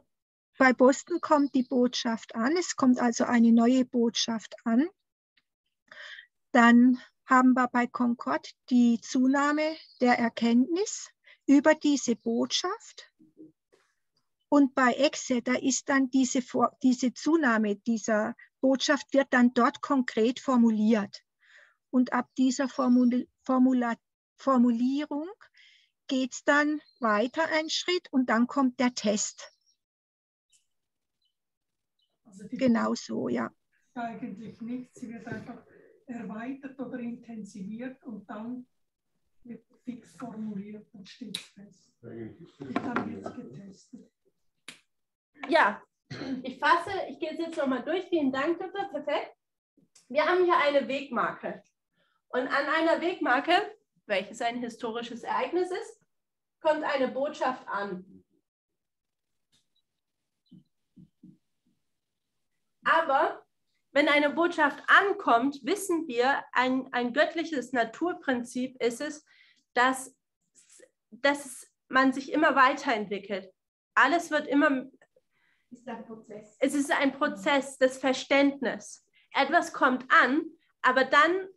bei Boston kommt die Botschaft an. Es kommt also eine neue Botschaft an. Dann haben wir bei Concord die Zunahme der Erkenntnis über diese Botschaft. Und bei Exeter ist dann diese, diese Zunahme dieser Botschaft wird dann dort konkret formuliert. Und ab dieser Formul Formula Formulierung geht es dann weiter einen Schritt und dann kommt der Test. Also die Genau so, ja. eigentlich nicht. Sie wird einfach erweitert oder intensiviert und dann wird fix formuliert und steht fest. Und dann wird es getestet. Ja, ich fasse, ich gehe es jetzt nochmal durch. Vielen Dank, Jutta. Perfekt. Wir haben hier eine Wegmarke. Und an einer Wegmarke, welches ein historisches Ereignis ist, kommt eine Botschaft an. Aber wenn eine Botschaft ankommt, wissen wir, ein, ein göttliches Naturprinzip ist es, dass, dass man sich immer weiterentwickelt. Alles wird immer Ist ein Prozess. es ist ein Prozess des Verständnisses. Etwas kommt an, aber dann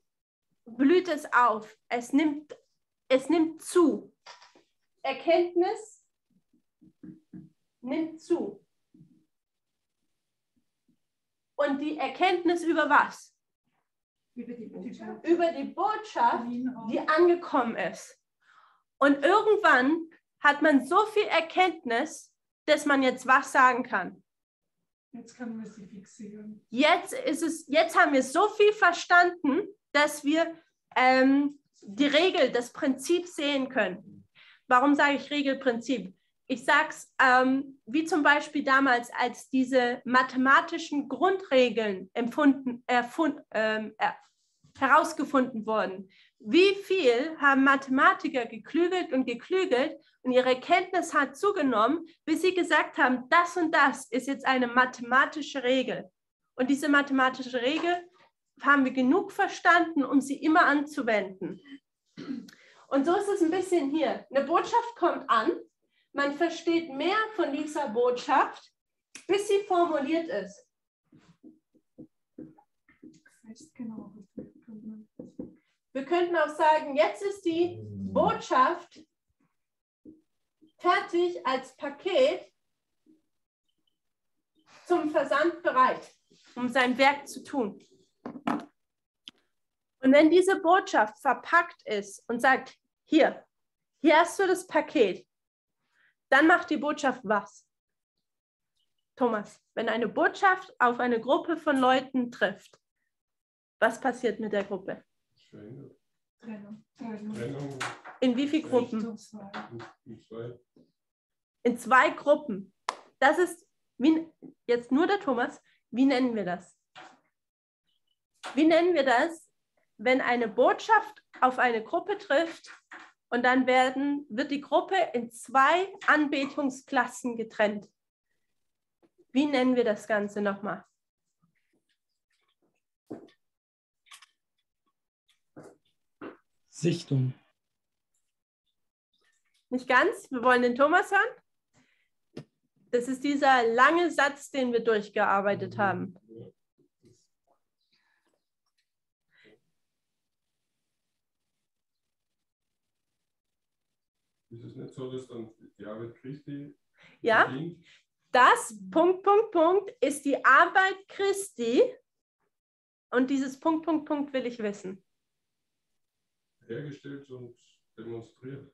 blüht es auf. Es nimmt, es nimmt zu. Erkenntnis nimmt zu. Und die Erkenntnis über was? Über die Botschaft. Über die Botschaft, Die angekommen ist. Und irgendwann hat man so viel Erkenntnis, dass man jetzt was sagen kann. Jetzt können wir sie fixieren. jetzt ist es, jetzt haben wir so viel verstanden, dass wir ähm, die Regel, das Prinzip sehen können. Warum sage ich Regelprinzip? Ich sage es, ähm, wie zum Beispiel damals, als diese mathematischen Grundregeln empfunden, erfund, ähm, er, herausgefunden wurden. Wie viel haben Mathematiker geklügelt und geklügelt und ihre Kenntnis hat zugenommen, bis sie gesagt haben, das und das ist jetzt eine mathematische Regel. Und diese mathematische Regel haben wir genug verstanden, um sie immer anzuwenden. Und so ist es ein bisschen hier. Eine Botschaft kommt an, man versteht mehr von dieser Botschaft, bis sie formuliert ist. Man- Wir könnten auch sagen, jetzt ist die Botschaft fertig als Paket zum Versand bereit, um sein Werk zu tun. Und wenn diese Botschaft verpackt ist und sagt, hier, hier hast du das Paket, dann macht die Botschaft was? Thomas, wenn eine Botschaft auf eine Gruppe von Leuten trifft, was passiert mit der Gruppe? Trennung. In wie vielen Gruppen? In zwei Gruppen. Das ist, wie, jetzt nur der Thomas, wie nennen wir das? Wie nennen wir das, wenn eine Botschaft auf eine Gruppe trifft und dann werden, wird die Gruppe in zwei Anbetungsklassen getrennt? Wie nennen wir das Ganze nochmal? Sichtung. Nicht ganz. Wir wollen den Thomas hören. Das ist dieser lange Satz, den wir durchgearbeitet haben. Ist es nicht so, dass dann die Arbeit Christi Ja, beginnt? das Punkt, Punkt, Punkt ist die Arbeit Christi. Und dieses Punkt, Punkt, Punkt will ich wissen. hergestellt und demonstriert.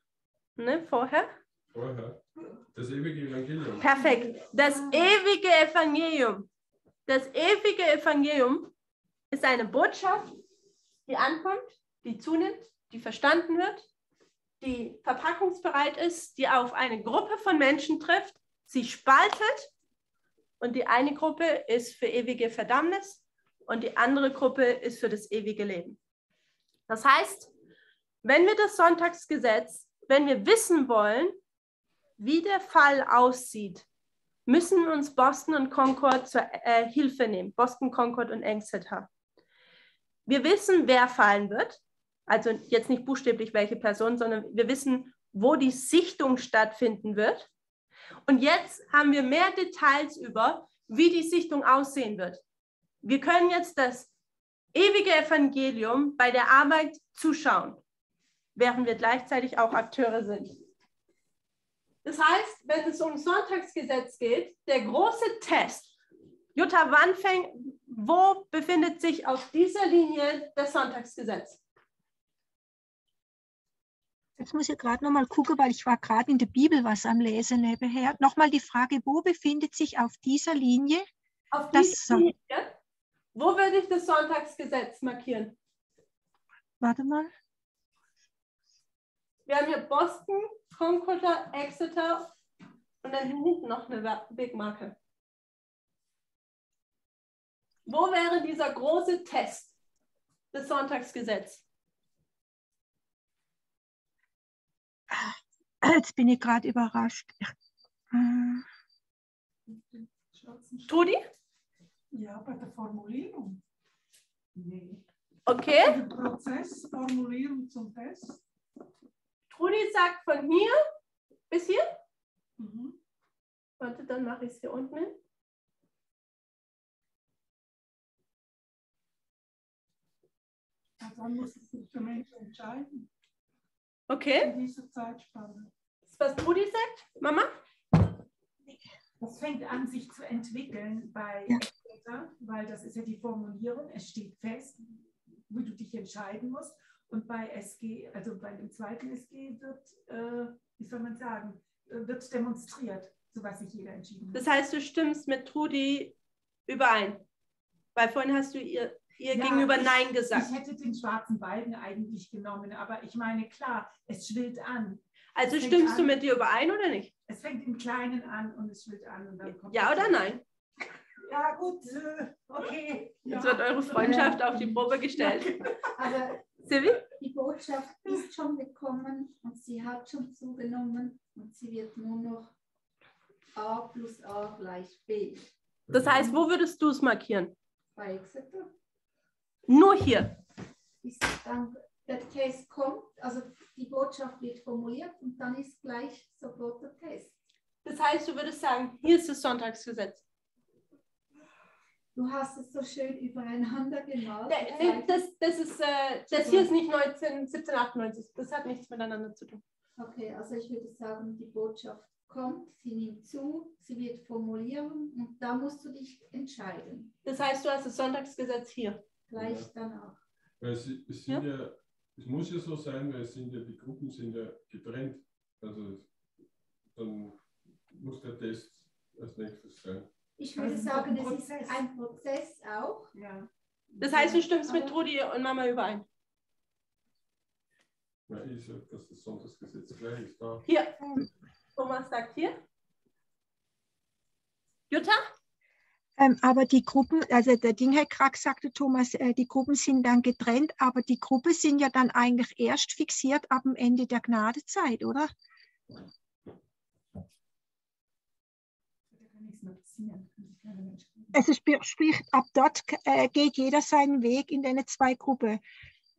Ne, vorher? Vorher. Das ewige Evangelium. Perfekt. Das ewige Evangelium. Das ewige Evangelium ist eine Botschaft, die ankommt, die zunimmt, die verstanden wird, die verpackungsbereit ist, die auf eine Gruppe von Menschen trifft, sie spaltet und die eine Gruppe ist für ewige Verdammnis und die andere Gruppe ist für das ewige Leben. Das heißt, wenn wir das Sonntagsgesetz, wenn wir wissen wollen, wie der Fall aussieht, müssen uns Boston und Concord zur äh, Hilfe nehmen. Boston, Concord und Exeter. Wir wissen, wer fallen wird. Also jetzt nicht buchstäblich welche Person, sondern wir wissen, wo die Sichtung stattfinden wird. Und jetzt haben wir mehr Details über, wie die Sichtung aussehen wird. Wir können jetzt das ewige Evangelium bei der Arbeit zuschauen, während wir gleichzeitig auch Akteure sind. Das heißt, wenn es um Sonntagsgesetz geht, der große Test, Jutta, wann fängt, wo befindet sich auf dieser Linie das Sonntagsgesetz? Jetzt muss ich gerade noch mal gucken, weil ich war gerade in der Bibel was am Lesen nebenher. Nochmal die Frage, wo befindet sich auf dieser Linie Auf dieser Linie, wo würde ich das Sonntagsgesetz markieren? Warte mal. Wir haben hier Boston, Concord, Exeter und dann hinten noch eine Wegmarke. Wo wäre dieser große Test des Sonntagsgesetz? Jetzt bin ich gerade überrascht. Äh, Trudi? Ja, bei der Formulierung. Nee. Okay. Der Prozess, Formulierung zum Test. Trudi sagt von hier bis hier. Mhm. Warte, dann mache ich es hier unten hin. Dann muss sich der Mensch entscheiden Okay. in dieser Zeitspanne. Das ist, was Trudi sagt. Mama? Das fängt an, sich zu entwickeln bei Ja. Weil das ist ja die Formulierung, es steht fest, wie du dich entscheiden musst. Und bei SG, also bei dem zweiten SG wird, äh, wie soll man sagen, äh, wird demonstriert, zu was sich jeder entschieden hat. Das heißt, du stimmst mit Trudi überein. Weil vorhin hast du ihr, ihr Ja, gegenüber ich- Nein gesagt. Ich hätte den schwarzen Balken eigentlich genommen, aber ich meine, klar, es schwillt an. Also es stimmst du an- mit dir überein oder nicht? Es fängt im Kleinen an und es schwillt an. Und dann kommt Ja oder nein? Ja, gut, äh, okay. Jetzt ja. wird eure Freundschaft auf die Probe gestellt. Aber Silvi? die Botschaft ist schon gekommen und sie hat schon zugenommen und sie wird nur noch A plus A gleich B Das heißt, wo würdest du es markieren? bei Exeter. Nur hier. Ist dann der Test kommt, also die Botschaft wird formuliert und dann ist gleich sofort der Test. Das heißt, du würdest sagen, hier ist das Sonntagsgesetz. Du hast es so schön übereinander gemalt. Nee, nee, Das, das, ist, äh, das hier ist nicht 19, 1798. Das hat nichts miteinander zu tun. Okay, also ich würde sagen, die Botschaft kommt, sie nimmt zu, sie wird formulieren und da musst du dich entscheiden, Das heißt, du hast das Sonntagsgesetz hier. Gleich Ja. danach. Weil es, es, sind ja. es muss ja so sein, weil es sind ja, die Gruppen sind ja getrennt. Also dann muss der Test als nächstes sein. Ich würde Das ist sagen, ein es ist Prozess. ein Prozess auch. Ja. Das heißt, du stimmst mit Trudi und Mama überein. Na, ich sage, dass das Sonntagsgesetz gleich ist da. Hier. Thomas sagt hier. Jutta? Ähm, aber die Gruppen, also der Ding hat gerade gesagt, der Thomas, äh, die Gruppen sind dann getrennt, aber die Gruppen sind ja dann eigentlich erst fixiert ab dem Ende der Gnadezeit, oder? Also sp- sprich, ab dort äh, geht jeder seinen Weg in den zwei Gruppen.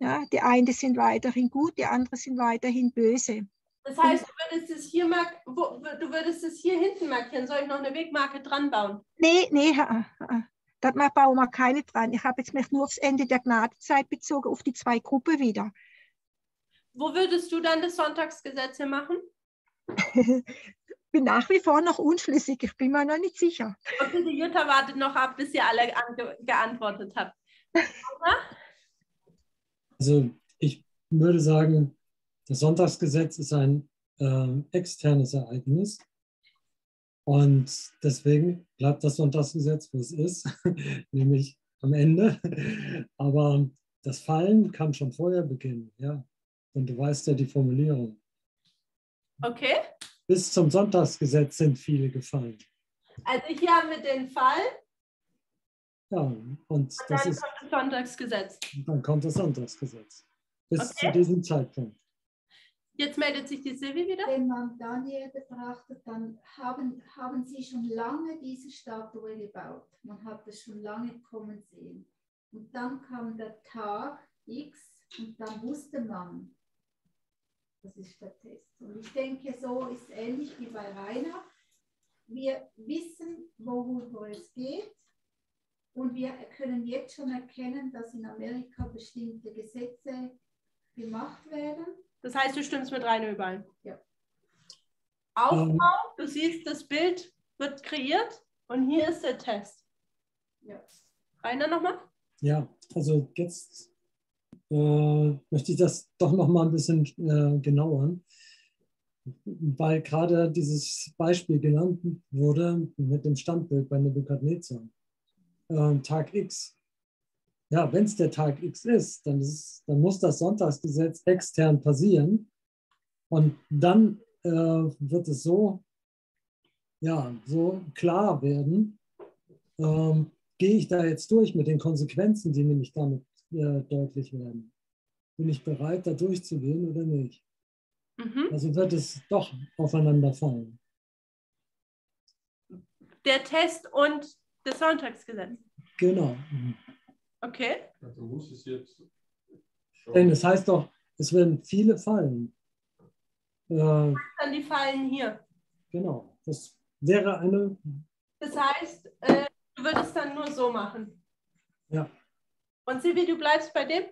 Ja, die einen sind weiterhin gut, die anderen sind weiterhin böse. Das heißt, du würdest es hier mark wo, du würdest es hier hinten markieren. Soll ich noch eine Wegmarke dran bauen? Nee, nee, ha, ha. da bauen wir keine dran. Ich habe jetzt mich nur aufs Ende der Gnadezeit bezogen, auf die zwei Gruppen wieder. Wo würdest du dann das Sonntagsgesetz hier machen? bin nach wie vor noch unschlüssig, ich bin mir noch nicht sicher. Okay, die Jutta wartet noch ab, bis ihr alle geantwortet habt. Also ich würde sagen, das Sonntagsgesetz ist ein ähm, externes Ereignis. Und deswegen bleibt das Sonntagsgesetz, wo es ist, nämlich am Ende. Aber das Fallen kann schon vorher beginnen, ja. Und du weißt ja die Formulierung. Okay, Bis zum Sonntagsgesetz sind viele gefallen. also hier haben wir den Fall Ja, und und das dann ist, kommt das Sonntagsgesetz. dann kommt das Sonntagsgesetz. Bis Okay. zu diesem Zeitpunkt. Jetzt meldet sich die Silvi wieder. Wenn man Daniel betrachtet, dann haben, haben sie schon lange diese Statue gebaut. Man hat es schon lange kommen sehen. Und dann kam der Tag X und dann wusste man, das ist der Test. Und ich denke, so ist ähnlich wie bei Rainer. Wir wissen, worüber es geht. Und wir können jetzt schon erkennen, dass in Amerika bestimmte Gesetze gemacht werden. Das heißt, du stimmst mit Rainer überein. Ja. Aufbau, du siehst, das Bild wird kreiert und hier ist der Test. Ja. Rainer nochmal? Ja, also jetzt äh, möchte ich das doch noch mal ein bisschen äh, genauer, weil gerade dieses Beispiel genannt wurde mit dem Standbild bei Nebukadnezar. Äh, Tag X. Ja, wenn es der Tag X ist dann, ist, dann muss das Sonntagsgesetz extern passieren und dann äh, wird es so, ja, so klar werden, ähm, gehe ich da jetzt durch mit den Konsequenzen, die nämlich damit äh, deutlich werden? Bin ich bereit, da durchzugehen oder nicht? Mhm. Also wird es doch aufeinander fallen. Der Test und das Sonntagsgesetz. Genau. Okay. Also muss es jetzt schon. Denn es heißt doch, es werden viele fallen. Äh, Dann die Fallen hier. genau. Das wäre eine, Das heißt, äh, du würdest dann nur so machen. ja, Und Silvi, du bleibst bei dem?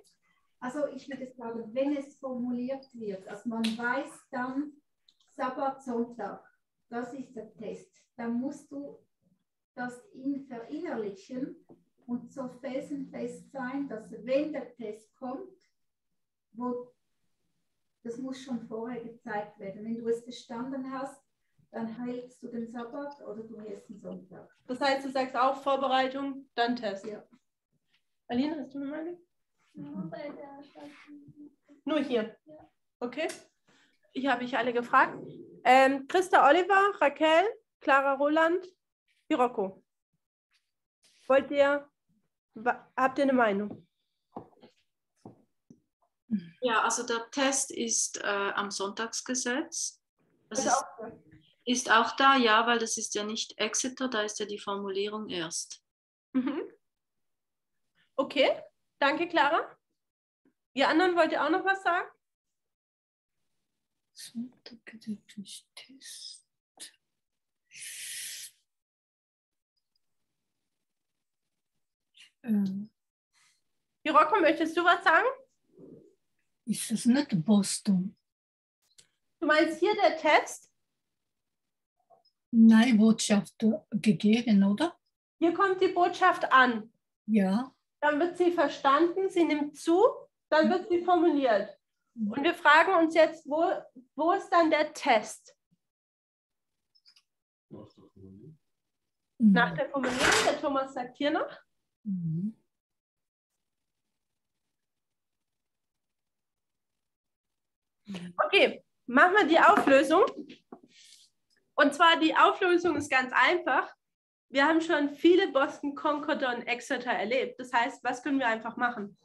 Also ich würde sagen, wenn es formuliert wird, also man weiß dann Sabbat, Sonntag, das ist der Test, dann musst du das in verinnerlichen und so felsenfest sein, dass wenn der Test kommt, wo das muss schon vorher gezeigt werden. Wenn du es verstanden hast, dann hältst du den Sabbat oder du hältst den Sonntag. Das heißt, du sagst auch Vorbereitung, dann Test. Ja. Aline, hast du eine Meinung? Nur hier. Okay. Ich habe ich alle gefragt. Ähm, Christa Oliver, Raquel, Clara Roland, Hiroko. Wollt ihr, habt ihr eine Meinung? Ja, also der Test ist äh, am Sonntagsgesetz. Das Also ist, auch- ist auch da, ja, weil das ist ja nicht Exeter, da ist ja die Formulierung erst. Mhm. Okay, danke, Clara. Ihr anderen wollt ihr auch noch was sagen? Sonntagsgesetz ist Test. Äh, Hiroko, möchtest du was sagen? ist das nicht Boston? Du meinst hier der Test? Nein, Botschaft gegeben, oder? Hier kommt die Botschaft an. Ja. Dann wird sie verstanden, sie nimmt zu, dann wird sie formuliert. Und wir fragen uns jetzt, wo, wo ist dann der Test? Nach der Formulierung. Nach der Formulierung, der Thomas sagt hier noch. Mhm. Okay, machen wir die Auflösung. Und zwar die Auflösung ist ganz einfach. wir haben schon viele Boston, Concorder und Exeter erlebt. Das heißt, was können wir einfach machen?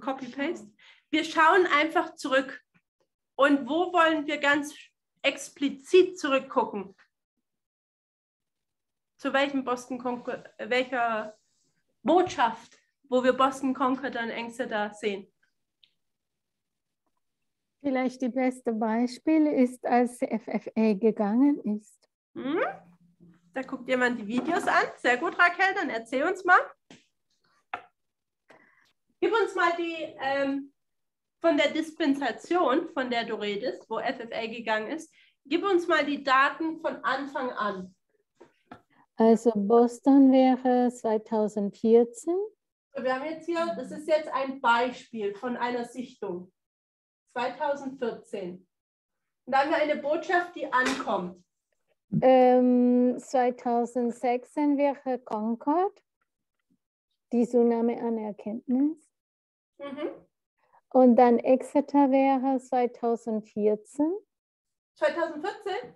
Copy-Paste. Wir schauen einfach zurück. Und wo wollen wir ganz explizit zurückgucken? Zu welchem Boston Concord, welcher Botschaft, wo wir Boston Concord und Exeter sehen? Vielleicht die beste Beispiel ist, als FFA gegangen ist. Hm? Da guckt jemand die Videos an. Sehr gut, Raquel, dann erzähl uns mal. Gib uns mal die ähm, von der Dispensation, von der du redest, wo FFA gegangen ist. Gib uns mal die Daten von Anfang an. Also Boston wäre 2014. Wir haben jetzt hier, das ist jetzt ein Beispiel von einer Sichtung. 2014. Und da haben wir eine Botschaft, die ankommt. Ähm, 2016 wäre Concord, die Tsunami-Anerkenntnis. Mhm. Und dann Exeter wäre 2014. 2014?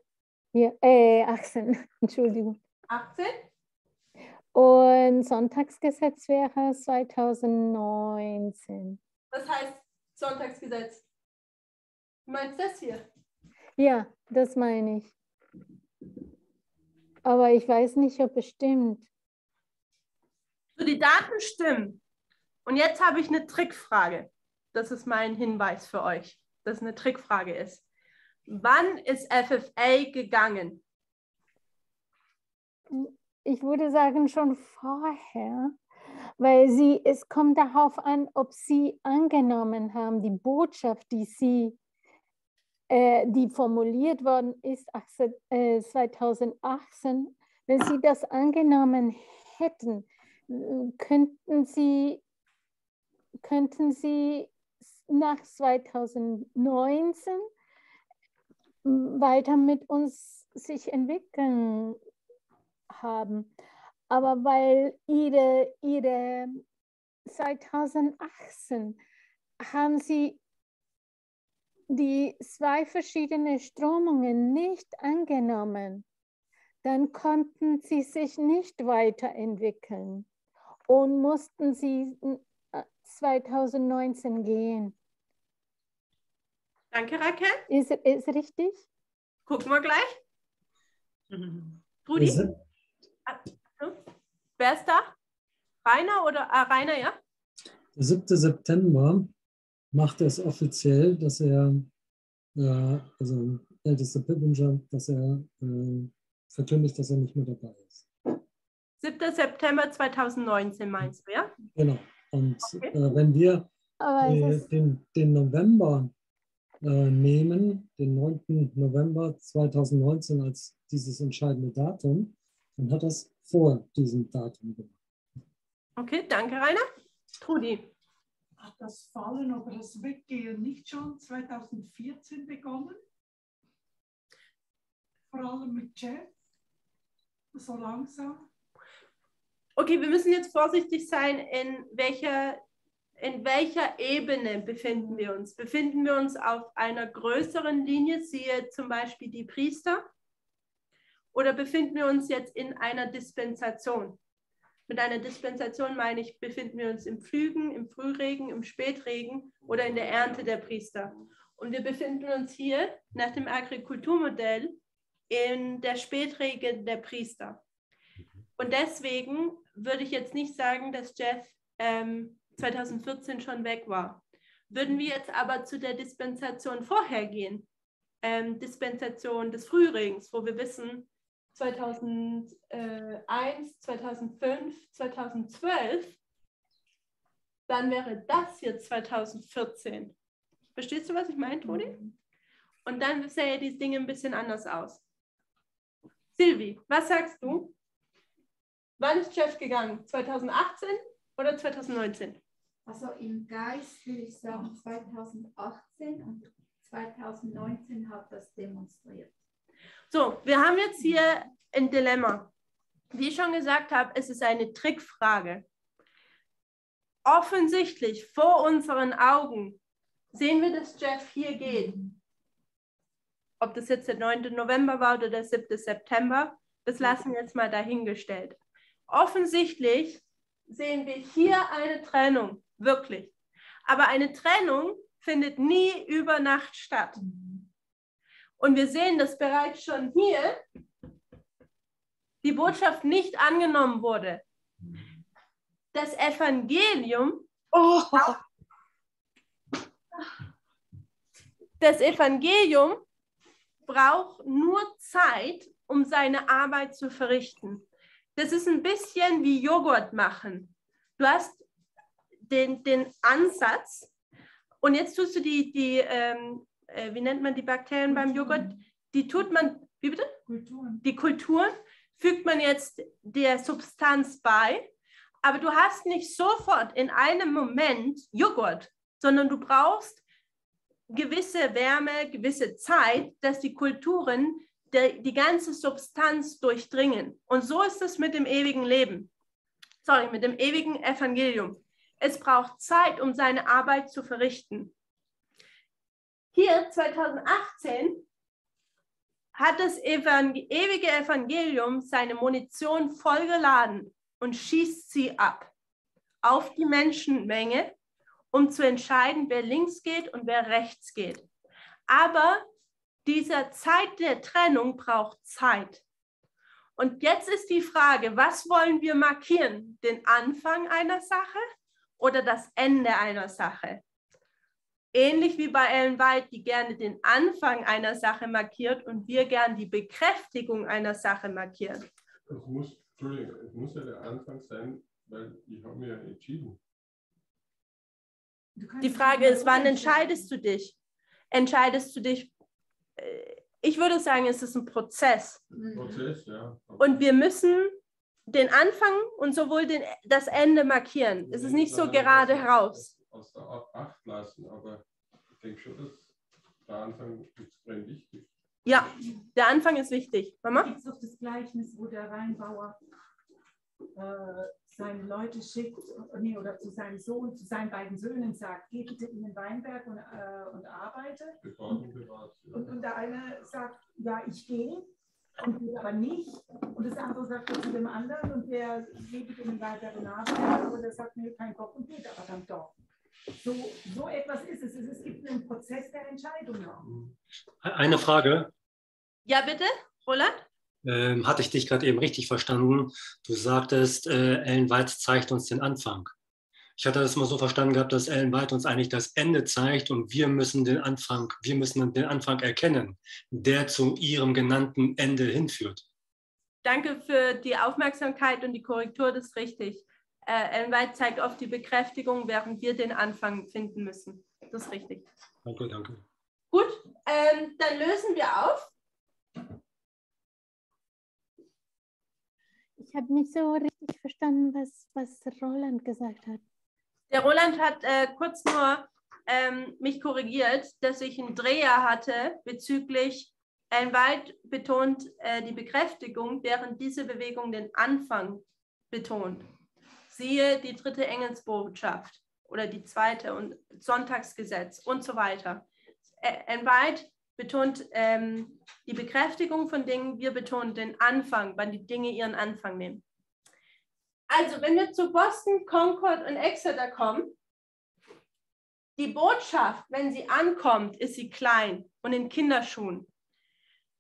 Ja, äh, 18, Entschuldigung. 18? Und Sonntagsgesetz wäre 2019. Was heißt Sonntagsgesetz? Du meinst das hier? Ja, das meine ich. Aber ich weiß nicht, ob es stimmt. So, die Daten stimmen. Und jetzt habe ich eine Trickfrage. Das ist mein Hinweis für euch, dass es eine Trickfrage ist. Wann ist FFA gegangen? Ich würde sagen schon vorher, weil sie, es kommt darauf an, ob sie angenommen haben, die Botschaft, die sie, äh, die formuliert worden ist 18, äh, 2018, wenn sie das angenommen hätten, könnten sie, könnten sie nach 2019 weiter mit uns sich entwickeln haben. Aber weil ihre, ihre 2018 haben sie die zwei verschiedenen Strömungen nicht angenommen, dann konnten sie sich nicht weiterentwickeln und mussten sie 2019 gehen. Danke, Raquel. Ist, ist richtig? Gucken wir gleich. Rudi? Wer ist da? Rainer oder ah, Rainer, ja? Der 7. September macht er es offiziell, dass er, äh, also ältester Pippinger, dass er äh, verkündigt, dass er nicht mehr dabei ist. 7. September 2019 meinst du, ja? Genau. Und Okay. äh, wenn wir äh, den, den November äh, nehmen, den 9. November 2019 als dieses entscheidende Datum, dann hat das vor diesem Datum gemacht. Okay, danke, Rainer. Trudi. Hat das Fallen oder das Weggehen nicht schon 2014 begonnen? Vor allem mit Jeff? So langsam? Okay, wir müssen jetzt vorsichtig sein, in welcher, in welcher Ebene befinden wir uns. Befinden wir uns auf einer größeren Linie, siehe zum Beispiel die Priester, oder befinden wir uns jetzt in einer Dispensation? Mit einer Dispensation meine ich, befinden wir uns im Pflügen, im Frühregen, im Spätregen oder in der Ernte der Priester. Und wir befinden uns hier nach dem Agrikulturmodell in der Spätrege der Priester. Und deswegen würde ich jetzt nicht sagen, dass Jeff ähm, 2014 schon weg war. Würden wir jetzt aber zu der Dispensation vorher gehen, ähm, Dispensation des Frühregens, wo wir wissen, 2001, 2005, 2012, dann wäre das hier 2014. Verstehst du, was ich meine, Toni? Und dann sähe die Dinge ein bisschen anders aus. Silvi, was sagst du? Wann ist Jeff gegangen? 2018 oder 2019? Also im Geist würde ich sagen 2018 und 2019 hat das demonstriert. So, wir haben jetzt hier ein Dilemma. Wie ich schon gesagt habe, es ist eine Trickfrage. Offensichtlich vor unseren Augen sehen wir, dass Jeff hier geht. Ob das jetzt der 9. November war oder der 7. September, Das lassen wir jetzt mal dahingestellt. Offensichtlich sehen wir hier eine Trennung, wirklich. Aber eine Trennung findet nie über Nacht statt. Und wir sehen, dass bereits schon hier die Botschaft nicht angenommen wurde. Das Evangelium, oh, das Evangelium braucht nur Zeit, um seine Arbeit zu verrichten. Das ist ein bisschen wie Joghurt machen. Du hast den, den Ansatz und jetzt tust du die, die ähm, äh, wie nennt man die Bakterien beim Joghurt? Die tut man, wie bitte? Kulturen. Die Kulturen fügt man jetzt der Substanz bei, aber du hast nicht sofort in einem Moment Joghurt, sondern du brauchst gewisse Wärme, gewisse Zeit, dass die Kulturen die, die ganze Substanz durchdringen. Und so ist es mit dem ewigen Leben. Sorry, mit dem ewigen Evangelium. Es braucht Zeit, um seine Arbeit zu verrichten. Hier 2018 hat das Evangel ewige Evangelium seine Munition vollgeladen und schießt sie ab auf die Menschenmenge, um zu entscheiden, wer links geht und wer rechts geht. Aber dieser Zeit der Trennung braucht Zeit. Und jetzt ist die Frage, was wollen wir markieren? Den Anfang einer Sache oder das Ende einer Sache? Ähnlich wie bei Ellen White, die gerne den Anfang einer Sache markiert und wir gern die Bekräftigung einer Sache markieren. Es muss, Entschuldigung, es muss ja der Anfang sein, weil ich habe mir ja entschieden. Die Frage ist, wann entscheidest du dich? Entscheidest du dich äh, ich würde sagen, es ist ein Prozess. Prozess, ja. Und wir müssen den Anfang und sowohl den, das Ende markieren. Es ist nicht so gerade heraus. Aus der Acht lassen, aber ich denke schon, dass der Anfang extrem wichtig ist. Ja, der Anfang ist wichtig. Mama? Gibt es doch das Gleichnis, wo der Weinbauer äh, seine Leute schickt, nee, oder zu seinem Sohn, zu seinen beiden Söhnen sagt, geh bitte in den Weinberg und, äh, und arbeite. Und, und, und, der eine sagt, ja, ich gehe, und geht aber nicht. Und das andere sagt zu dem anderen und der geht bitte in den Weinberg und arbeitet, und der sagt, nee, kein Kopf und geht aber dann doch. So, so etwas ist es. Es gibt einen Prozess der Entscheidung. Eine Frage. Ja, bitte, Roland? ähm, hatte ich dich gerade eben richtig verstanden. Du sagtest, äh, Ellen White zeigt uns den Anfang. Ich hatte das mal so verstanden gehabt, dass Ellen White uns eigentlich das Ende zeigt und wir müssen den Anfang, wir müssen den Anfang erkennen, der zu ihrem genannten Ende hinführt. Danke für die Aufmerksamkeit und die Korrektur, das ist richtig. Äh, Ellen White zeigt oft die Bekräftigung, während wir den Anfang finden müssen. Das ist richtig. Danke, danke. Gut, ähm, dann lösen wir auf. Ich habe nicht so richtig verstanden, was, was Roland gesagt hat. Der Roland hat äh, kurz nur ähm, mich korrigiert, dass ich einen Dreher hatte bezüglich ein Wald betont äh, die Bekräftigung, während diese Bewegung den Anfang betont. Siehe die dritte Engelsbotschaft oder die zweite und Sonntagsgesetz und so weiter. Wald betont ähm, die Bekräftigung von Dingen, wir betonen den Anfang, wann die Dinge ihren Anfang nehmen. Also, wenn wir zu Boston, Concord und Exeter kommen, die Botschaft, wenn sie ankommt, ist sie klein und in Kinderschuhen.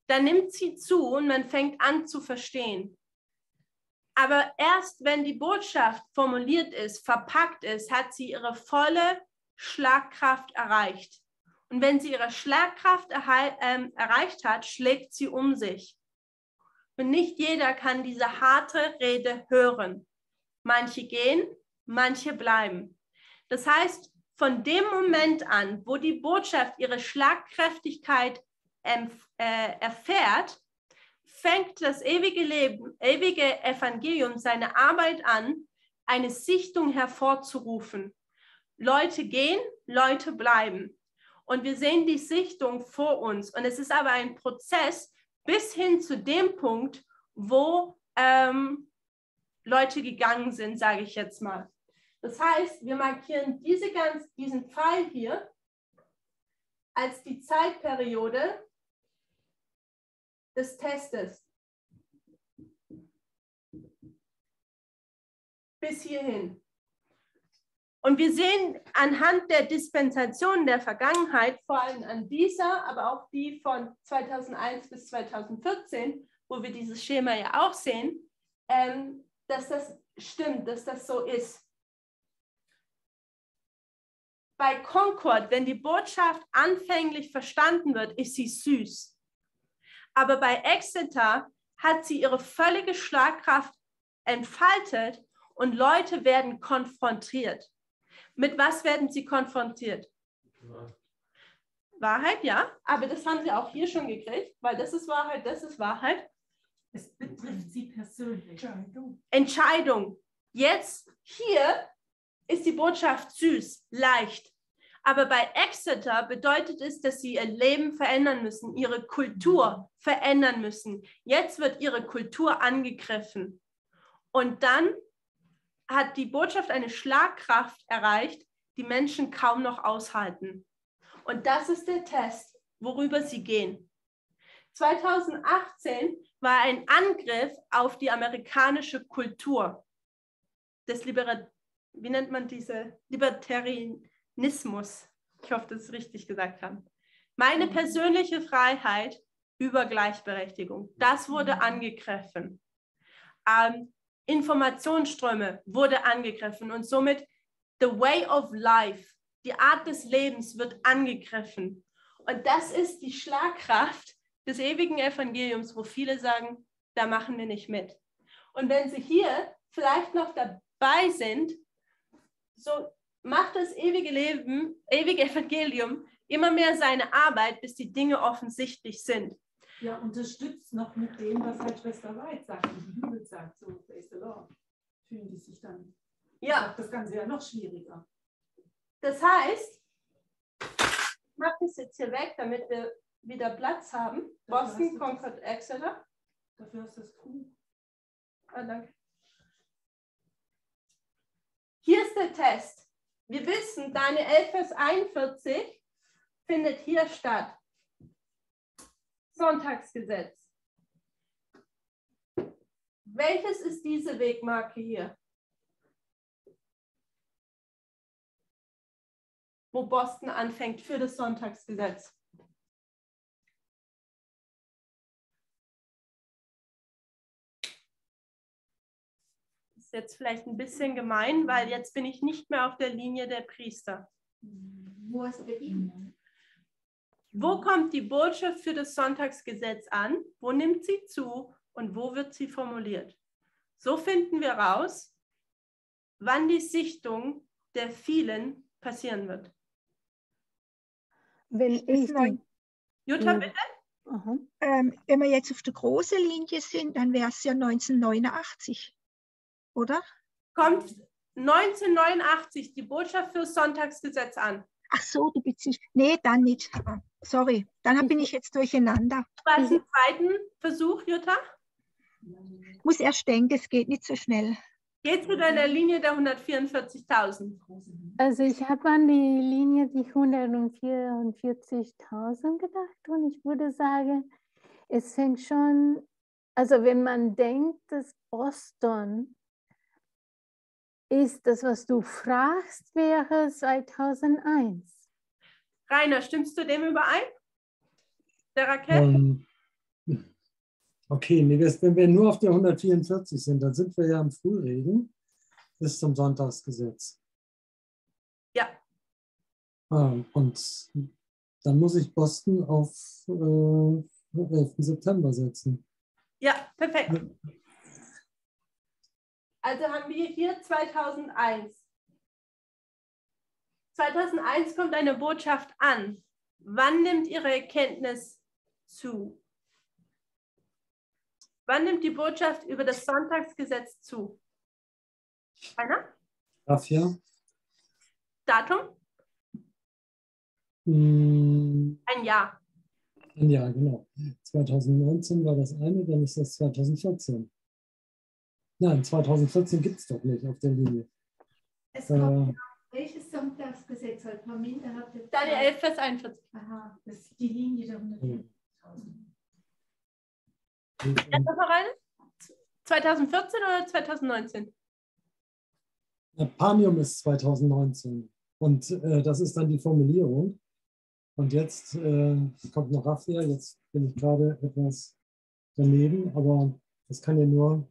Dann nimmt sie zu und man fängt an zu verstehen. Aber erst wenn die Botschaft formuliert ist, verpackt ist, hat sie ihre volle Schlagkraft erreicht. Und wenn sie ihre Schlagkraft ähm, erreicht hat, schlägt sie um sich. Und nicht jeder kann diese harte Rede hören. Manche gehen, manche bleiben. Das heißt, von dem Moment an, wo die Botschaft ihre Schlagkräftigkeit äh, erfährt, fängt das ewige Leben, ewige Evangelium seine Arbeit an, eine Sichtung hervorzurufen. Leute gehen, Leute bleiben. Und wir sehen die Sichtung vor uns. Und es ist aber ein Prozess bis hin zu dem Punkt, wo ähm, Leute gegangen sind, sage ich jetzt mal. Das heißt, wir markieren diese ganz, diesen Pfeil hier als die Zeitperiode des Testes. Bis hierhin. Und wir sehen anhand der Dispensationen der Vergangenheit, vor allem an dieser, aber auch die von 2001 bis 2014, wo wir dieses Schema ja auch sehen, ähm, dass das stimmt, dass das so ist. Bei Concord, wenn die Botschaft anfänglich verstanden wird, ist sie süß. Aber bei Exeter hat sie ihre völlige Schlagkraft entfaltet und Leute werden konfrontiert. Mit was werden sie konfrontiert? Wahrheit, ja, aber das haben sie auch hier schon gekriegt, weil das ist Wahrheit, das ist Wahrheit. Es betrifft sie persönlich. Entscheidung. Entscheidung. Jetzt hier ist die Botschaft süß, leicht. Aber bei Exeter bedeutet es, dass sie ihr Leben verändern müssen, ihre Kultur verändern müssen. Jetzt wird ihre Kultur angegriffen. Und dann hat die Botschaft eine Schlagkraft erreicht, die Menschen kaum noch aushalten. Und das ist der Test, worüber sie gehen. 2018 war ein Angriff auf die amerikanische Kultur des Libera wie nennt man diese Libertarianismus. Ich hoffe, dass ich es richtig gesagt habe. Meine persönliche Freiheit über Gleichberechtigung, das wurde angegriffen. Ähm, Informationsströme wurde angegriffen und somit the way of life, die Art des Lebens wird angegriffen. Und das ist die Schlagkraft des ewigen Evangeliums, wo viele sagen, da machen wir nicht mit. Und wenn sie hier vielleicht noch dabei sind, so macht das ewige Leben, ewige Evangelium immer mehr seine Arbeit, bis die Dinge offensichtlich sind. Ja, unterstützt noch mit dem, was halt Schwester White sagt und die Bibel sagt, so, praise the Lord. Fühlen die sich dann, Ja. macht das Ganze ja noch schwieriger. Das heißt, ich mache das jetzt hier weg, damit wir wieder Platz haben. Dafür Boston, Concord, Exeter. Dafür hast du das Kuh. Ah, danke. Hier ist der Test. Wir wissen, deine 11 Vers 41 findet hier statt. Sonntagsgesetz. Welches ist diese Wegmarke hier? Wo Boston anfängt für das Sonntagsgesetz. Jetzt vielleicht ein bisschen gemein, weil jetzt bin ich nicht mehr auf der Linie der Priester. Wo hast du beginnen? Wo kommt die Botschaft für das Sonntagsgesetz an? Wo nimmt sie zu und wo wird sie formuliert? So finden wir raus, wann die Sichtung der vielen passieren wird. Wenn ich die. Jutta, Ja. bitte? aha. Ähm, wenn wir jetzt auf der großen Linie sind, dann wäre es ja 1989, oder? Kommt 1989 die Botschaft für das Sonntagsgesetz an. Ach so, du beziehst. Nee, dann nicht. Sorry, dann bin ich jetzt durcheinander. Was im zweiten Versuch, Jutta? Muss erst denken, es geht nicht so schnell. Geht zu deiner Linie der 144.000. Also ich habe an die Linie die 144.000 gedacht und ich würde sagen, es fängt schon, also wenn man denkt, dass Boston ist das, was du fragst, wäre 2001. Rainer, stimmst du dem überein? Der Raquel? Ähm, okay, nee, das- wenn wir nur auf der 144 sind, dann sind wir ja im Frühregen bis zum Sonntagsgesetz. Ja. Ah, und dann muss ich Boston auf äh, 11. September setzen. Ja, perfekt. Also haben wir hier 2001. 2001 kommt eine Botschaft an. Wann nimmt Ihre Erkenntnis zu? Wann nimmt die Botschaft über das Sonntagsgesetz zu? Einer? Dafür? Datum? Hm, Ein Jahr. ja, genau. 2019 war das eine, dann ist das 2014. Nein, 2014 gibt es doch nicht auf der Linie. Es Äh, kommt welches Sonntagsgesetz halt Paminda hatte. Deine 11 Vers 41. Aha. Das ist die Linie der 140.000. Jetzt noch mal rein? 2014 oder 2019? Panium ist 2019. Und äh, das ist dann die Formulierung. Und jetzt äh, kommt noch Raffia. Jetzt bin ich gerade etwas daneben, aber das kann ja nur.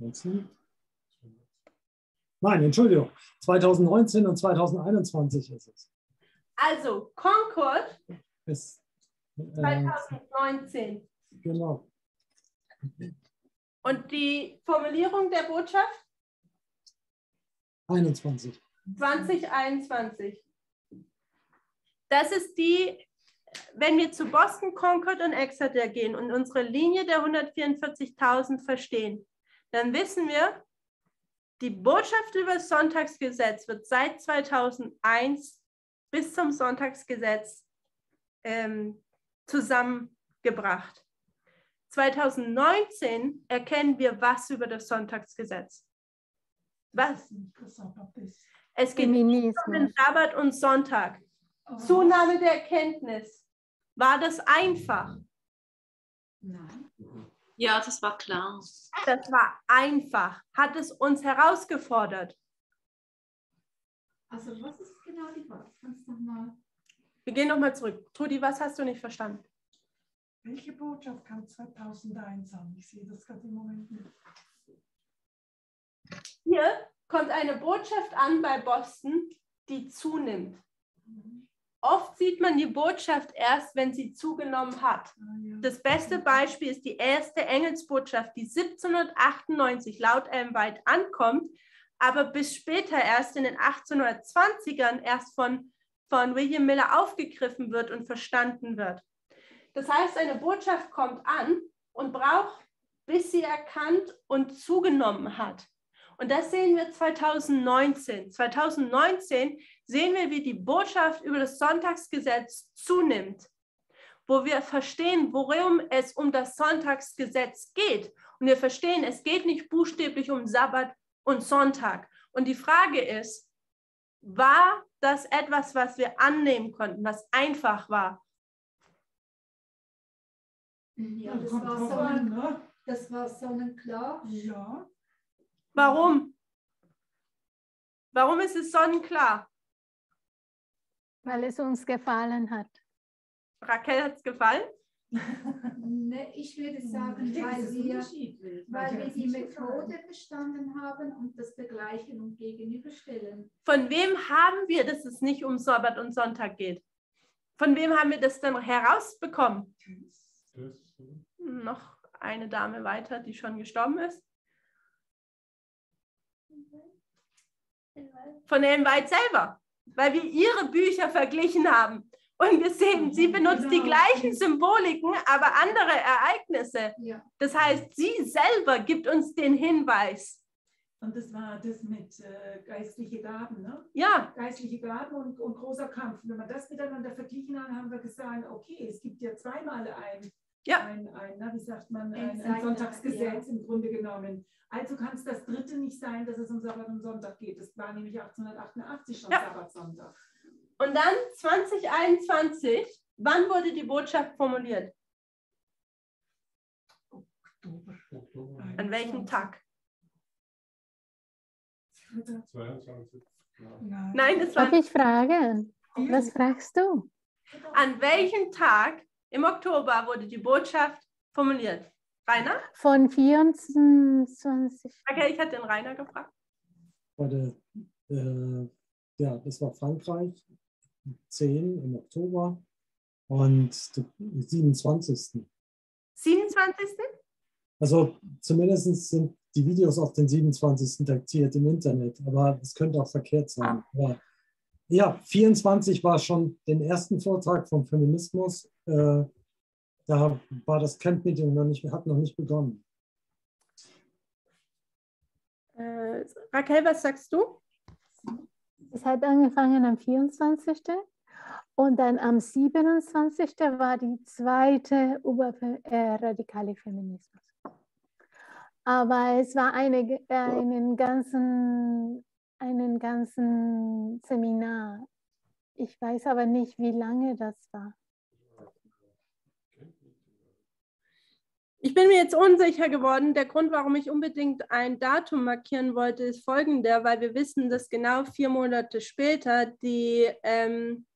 19. Nein, Entschuldigung. 2019 und 2021 ist es. Also, Concord Ist, äh, 2019. genau. Und die Formulierung der Botschaft 21. 2021. Das ist die, wenn wir zu Boston, Concord und Exeter gehen und unsere Linie der 144.000 verstehen, dann wissen wir, die Botschaft über das Sonntagsgesetz wird seit 2001 bis zum Sonntagsgesetz ähm, zusammengebracht. 2019 erkennen wir was über das Sonntagsgesetz. Was? Es geht nicht um den. Sabbat und Sonntag. Oh, Zunahme der Erkenntnis. War das einfach? Nein. Ja, das war klar. Das war einfach. Hat es uns herausgefordert. Also was ist genau die Frage? Kannst du noch mal? Wir gehen nochmal zurück. Trudi, was hast du nicht verstanden? Welche Botschaft kam 2001 an? Ich sehe das gerade im Moment nicht. Hier kommt eine Botschaft an bei Boston, die zunimmt. Oft sieht man die Botschaft erst, wenn sie zugenommen hat. Ah. Das beste Beispiel ist die erste Engelsbotschaft, die 1798 laut Ellen White ankommt, aber bis später erst in den 1820ern erst von, von William Miller aufgegriffen wird und verstanden wird. Das heißt, eine Botschaft kommt an und braucht, bis sie erkannt und zugenommen hat. Und das sehen wir 2019. 2019 sehen wir, wie die Botschaft über das Sonntagsgesetz zunimmt, wo wir verstehen, worum es um das Sonntagsgesetz geht. Und wir verstehen, es geht nicht buchstäblich um Sabbat und Sonntag. Und die Frage ist, war das etwas, was wir annehmen konnten, was einfach war? Ja, das war, sonnen, ne? das war sonnenklar. Ja, Warum? Warum ist es sonnenklar? Weil es uns gefallen hat. Raquel hat es gefallen? Ne, ich würde sagen, denke, das weil wir, weil wir die. Methode verstanden haben und das Vergleichen und Gegenüberstellen. Von wem haben wir, dass es nicht um Sabbat und Sonntag geht? Von wem haben wir das dann herausbekommen? Noch eine Dame weiter, die schon gestorben ist. Von Ellen White selber, weil wir ihre Bücher verglichen haben. Und wir sehen, sie benutzt die Genau. gleichen Symboliken, aber andere Ereignisse. Ja. Das heißt, sie selber gibt uns den Hinweis. Und das war das mit äh, geistliche Gaben, ne? Ja, Geistliche Gaben und, und großer Kampf. Wenn wir das miteinander verglichen haben, haben wir gesagt, okay, es gibt ja zweimal ein, Ja. ein, ein na, wie sagt man, Ein ein, Sonntagsgesetz im Grunde genommen. Also kann es das dritte nicht sein, dass es um Sabbat und Sonntag geht. Das war nämlich 1888 schon Ja. Sabbat, Sonntag. und dann 2021, wann wurde die Botschaft formuliert? Oktober. Oktober An welchem Tag? 22. Ja. Nein. Nein, es war Darf ich fragen? Was fragst du? An welchem Tag im Oktober wurde die Botschaft formuliert? Rainer? Von 24. Okay, ich hatte den Rainer gefragt. Der, äh, ja, das war Frankreich, 10 im Oktober und der 27. 27. Also zumindest sind die Videos auf den 27. datiert im Internet, aber es könnte auch verkehrt sein. Aber ja, 24 war schon den ersten Vortrag vom Feminismus. Äh, da war das Camp-Meeting noch nicht, hat noch nicht begonnen. Äh, Raquel, was sagst du? Es hat angefangen am 24. Und dann am 27. war die zweite über äh, radikale Feminismus. Aber es war eine, äh, einen ganzen, einen ganzen Seminar. Ich weiß aber nicht, wie lange das war. Ich bin mir jetzt unsicher geworden. Der Grund, warum ich unbedingt ein Datum markieren wollte, ist folgender, weil wir wissen, dass genau vier Monate später die ähm,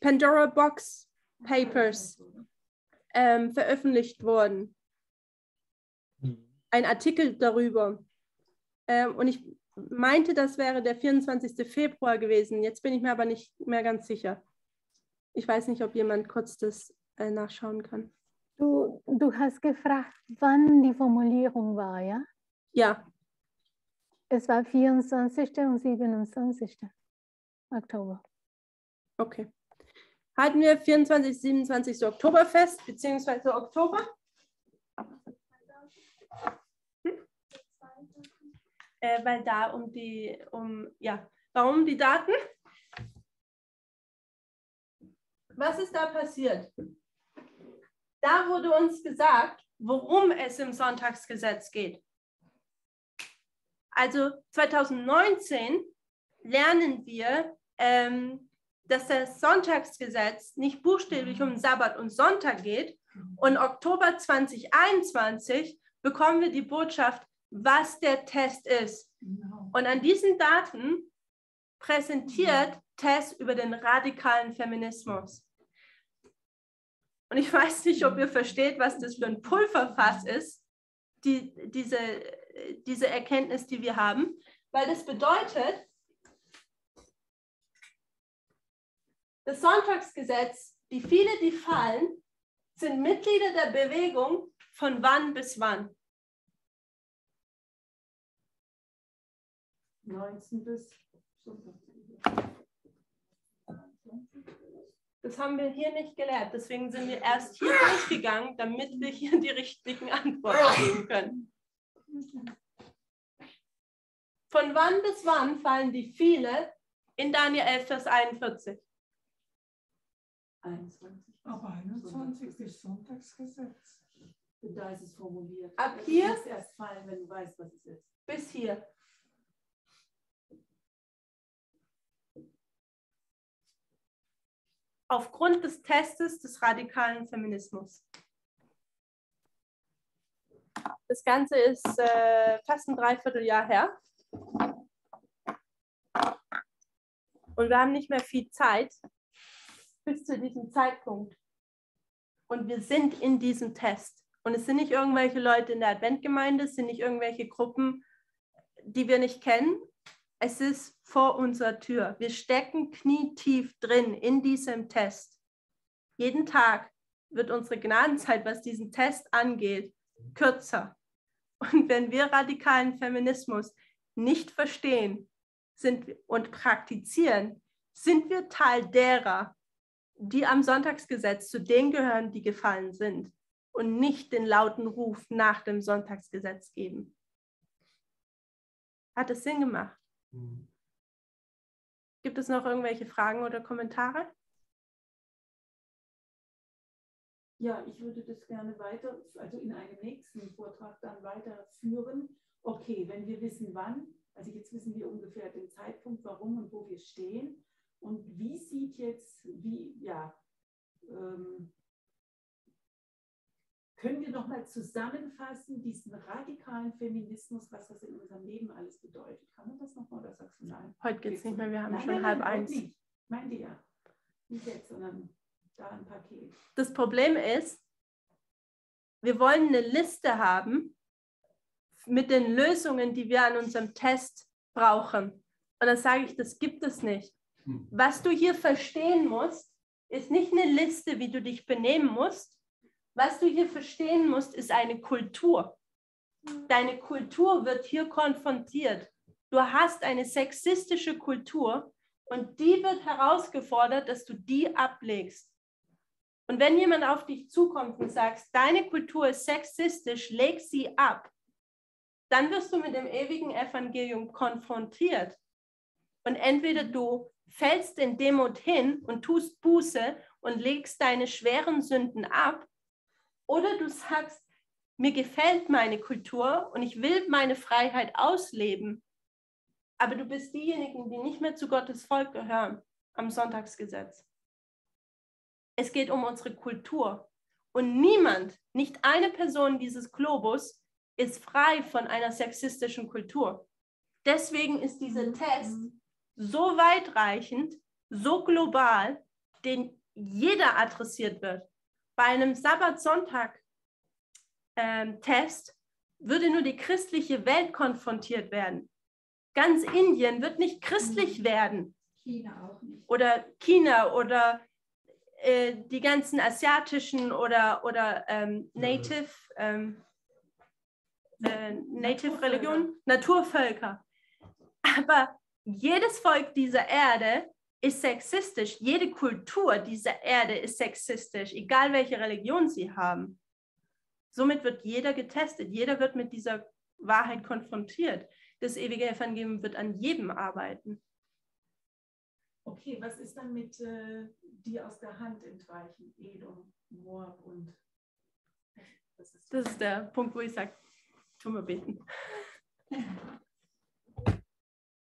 Pandora Box Papers ähm, veröffentlicht wurden. Ein Artikel darüber. Ähm, und ich meinte, das wäre der 24. Februar gewesen. Jetzt bin ich mir aber nicht mehr ganz sicher. Ich weiß nicht, ob jemand kurz das äh, nachschauen kann. Du, du hast gefragt, wann die Formulierung war, ja? Ja. Es war 24. und 27. Oktober. Okay. Halten wir 24. 27. Oktober fest, beziehungsweise Oktober? Äh, weil da um die, um, ja, warum die Daten? Was ist da passiert? Da wurde uns gesagt, worum es im Sonntagsgesetz geht. Also 2019 lernen wir, ähm, dass das Sonntagsgesetz nicht buchstäblich um Sabbat und Sonntag geht. Und Oktober 2021 bekommen wir die Botschaft, was der Test ist. Und an diesen Daten präsentiert Tess über den radikalen Feminismus. Und ich weiß nicht, ob ihr versteht, was das für ein Pulverfass ist, die, diese, diese Erkenntnis, die wir haben, weil das bedeutet, das Sonntagsgesetz, die viele, die fallen, sind Mitglieder der Bewegung von wann bis wann? 19 bis Das haben wir hier nicht gelernt. Deswegen sind wir erst hier durchgegangen, damit wir hier die richtigen Antworten geben können. Von wann bis wann fallen die viele in Daniel 11, Vers 41? 21. Aber 21 ist Sonntagsgesetz. Da ist es formuliert. Ab hier? erst fallen, wenn du weißt, was es ist. Bis hier. Aufgrund des Testes des radikalen Feminismus. Das Ganze ist äh, fast ein Dreivierteljahr her. Und wir haben nicht mehr viel Zeit bis zu diesem Zeitpunkt. Und wir sind in diesem Test. Und es sind nicht irgendwelche Leute in der Adventgemeinde, es sind nicht irgendwelche Gruppen, die wir nicht kennen. Es ist vor unserer Tür. Wir stecken knietief drin in diesem Test. Jeden Tag wird unsere Gnadenzeit, was diesen Test angeht, kürzer. Und wenn wir radikalen Feminismus nicht verstehen sind, und praktizieren, sind wir Teil derer, die am Sonntagsgesetz zu denen gehören, die gefallen sind und nicht den lauten Ruf nach dem Sonntagsgesetz geben. Hat es Sinn gemacht? Gibt es noch irgendwelche Fragen oder Kommentare? Ja, ich würde das gerne weiter, also in einem nächsten Vortrag dann weiterführen. Okay, wenn wir wissen, wann, also jetzt wissen wir ungefähr den Zeitpunkt, warum und wo wir stehen. Und wie sieht jetzt, wie, ja, ähm, können wir nochmal zusammenfassen, diesen radikalen Feminismus, was das in unserem Leben alles bedeutet? Kann man das nochmal oder sagst du nein? Heute geht es nicht mehr, wir haben Nein, schon nein, halb nein, eins. Nicht. Meinte ja. Nicht jetzt, sondern da ein Paket. Das Problem ist, wir wollen eine Liste haben mit den Lösungen, die wir an unserem Test brauchen. Und dann sage ich, das gibt es nicht. Was du hier verstehen musst, ist nicht eine Liste, wie du dich benehmen musst. Was du hier verstehen musst, ist eine Kultur. Deine Kultur wird hier konfrontiert. Du hast eine sexistische Kultur und die wird herausgefordert, dass du die ablegst. Und wenn jemand auf dich zukommt und sagt, deine Kultur ist sexistisch, leg sie ab, dann wirst du mit dem ewigen Evangelium konfrontiert. Und entweder du fällst in Demut hin und tust Buße und legst deine schweren Sünden ab, oder du sagst, mir gefällt meine Kultur und ich will meine Freiheit ausleben, aber du bist diejenigen, die nicht mehr zu Gottes Volk gehören am Sonntagsgesetz. Es geht um unsere Kultur. Und niemand, nicht eine Person dieses Globus ist frei von einer sexistischen Kultur. Deswegen ist dieser Test so weitreichend, so global, den jeder adressiert wird. Bei einem Sabbat-Sonntag-Test würde nur die christliche Welt konfrontiert werden. Ganz Indien wird nicht christlich werden. China auch nicht. Oder China oder äh, die ganzen asiatischen oder, oder ähm, Native, ähm, äh, Native Religionen, Naturvölker. Aber jedes Volk dieser Erde ist sexistisch. Jede Kultur dieser Erde ist sexistisch, egal welche Religion sie haben. Somit wird jeder getestet. Jeder wird mit dieser Wahrheit konfrontiert. Das ewige Evangelium wird an jedem arbeiten. Okay, was ist dann mit äh, die aus der Hand entweichen? Edom, Moab und. Das ist, das ist der Punkt, wo ich sage, tun wir beten.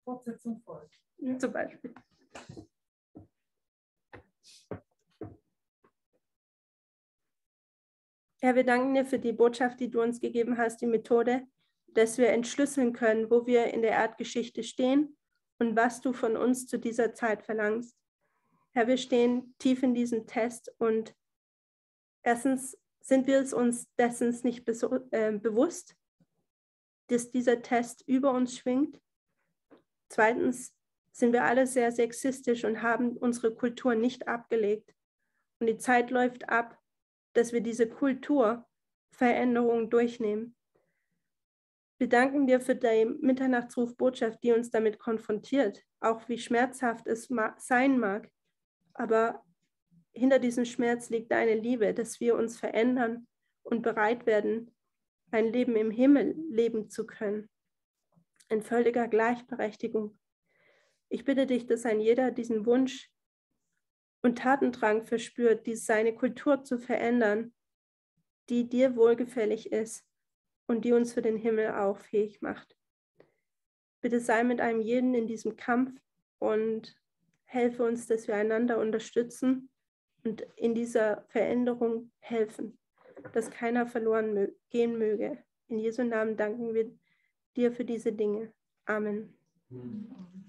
Fortsetzung folgt. Zum Beispiel. Herr, wir danken dir für die Botschaft, die du uns gegeben hast, die Methode, dass wir entschlüsseln können, wo wir in der Erdgeschichte stehen und was du von uns zu dieser Zeit verlangst. Herr, wir stehen tief in diesem Test und erstens sind wir uns dessen nicht äh, bewusst, dass dieser Test über uns schwingt. Zweitens sind wir alle sehr sexistisch und haben unsere Kultur nicht abgelegt. Und die Zeit läuft ab, dass wir diese Kulturveränderung durchnehmen. Wir danken dir für deine Mitternachtsrufbotschaft, die uns damit konfrontiert, auch wie schmerzhaft es sein mag. Aber hinter diesem Schmerz liegt deine Liebe, dass wir uns verändern und bereit werden, ein Leben im Himmel leben zu können, in völliger Gleichberechtigung ich bitte dich, dass ein jeder diesen Wunsch und Tatendrang verspürt, dies seine Kultur zu verändern, die dir wohlgefällig ist und die uns für den Himmel auch fähig macht. Bitte sei mit einem jeden in diesem Kampf und helfe uns, dass wir einander unterstützen und in dieser Veränderung helfen, dass keiner verloren gehen möge. In Jesu Namen danken wir dir für diese Dinge. Amen. Amen.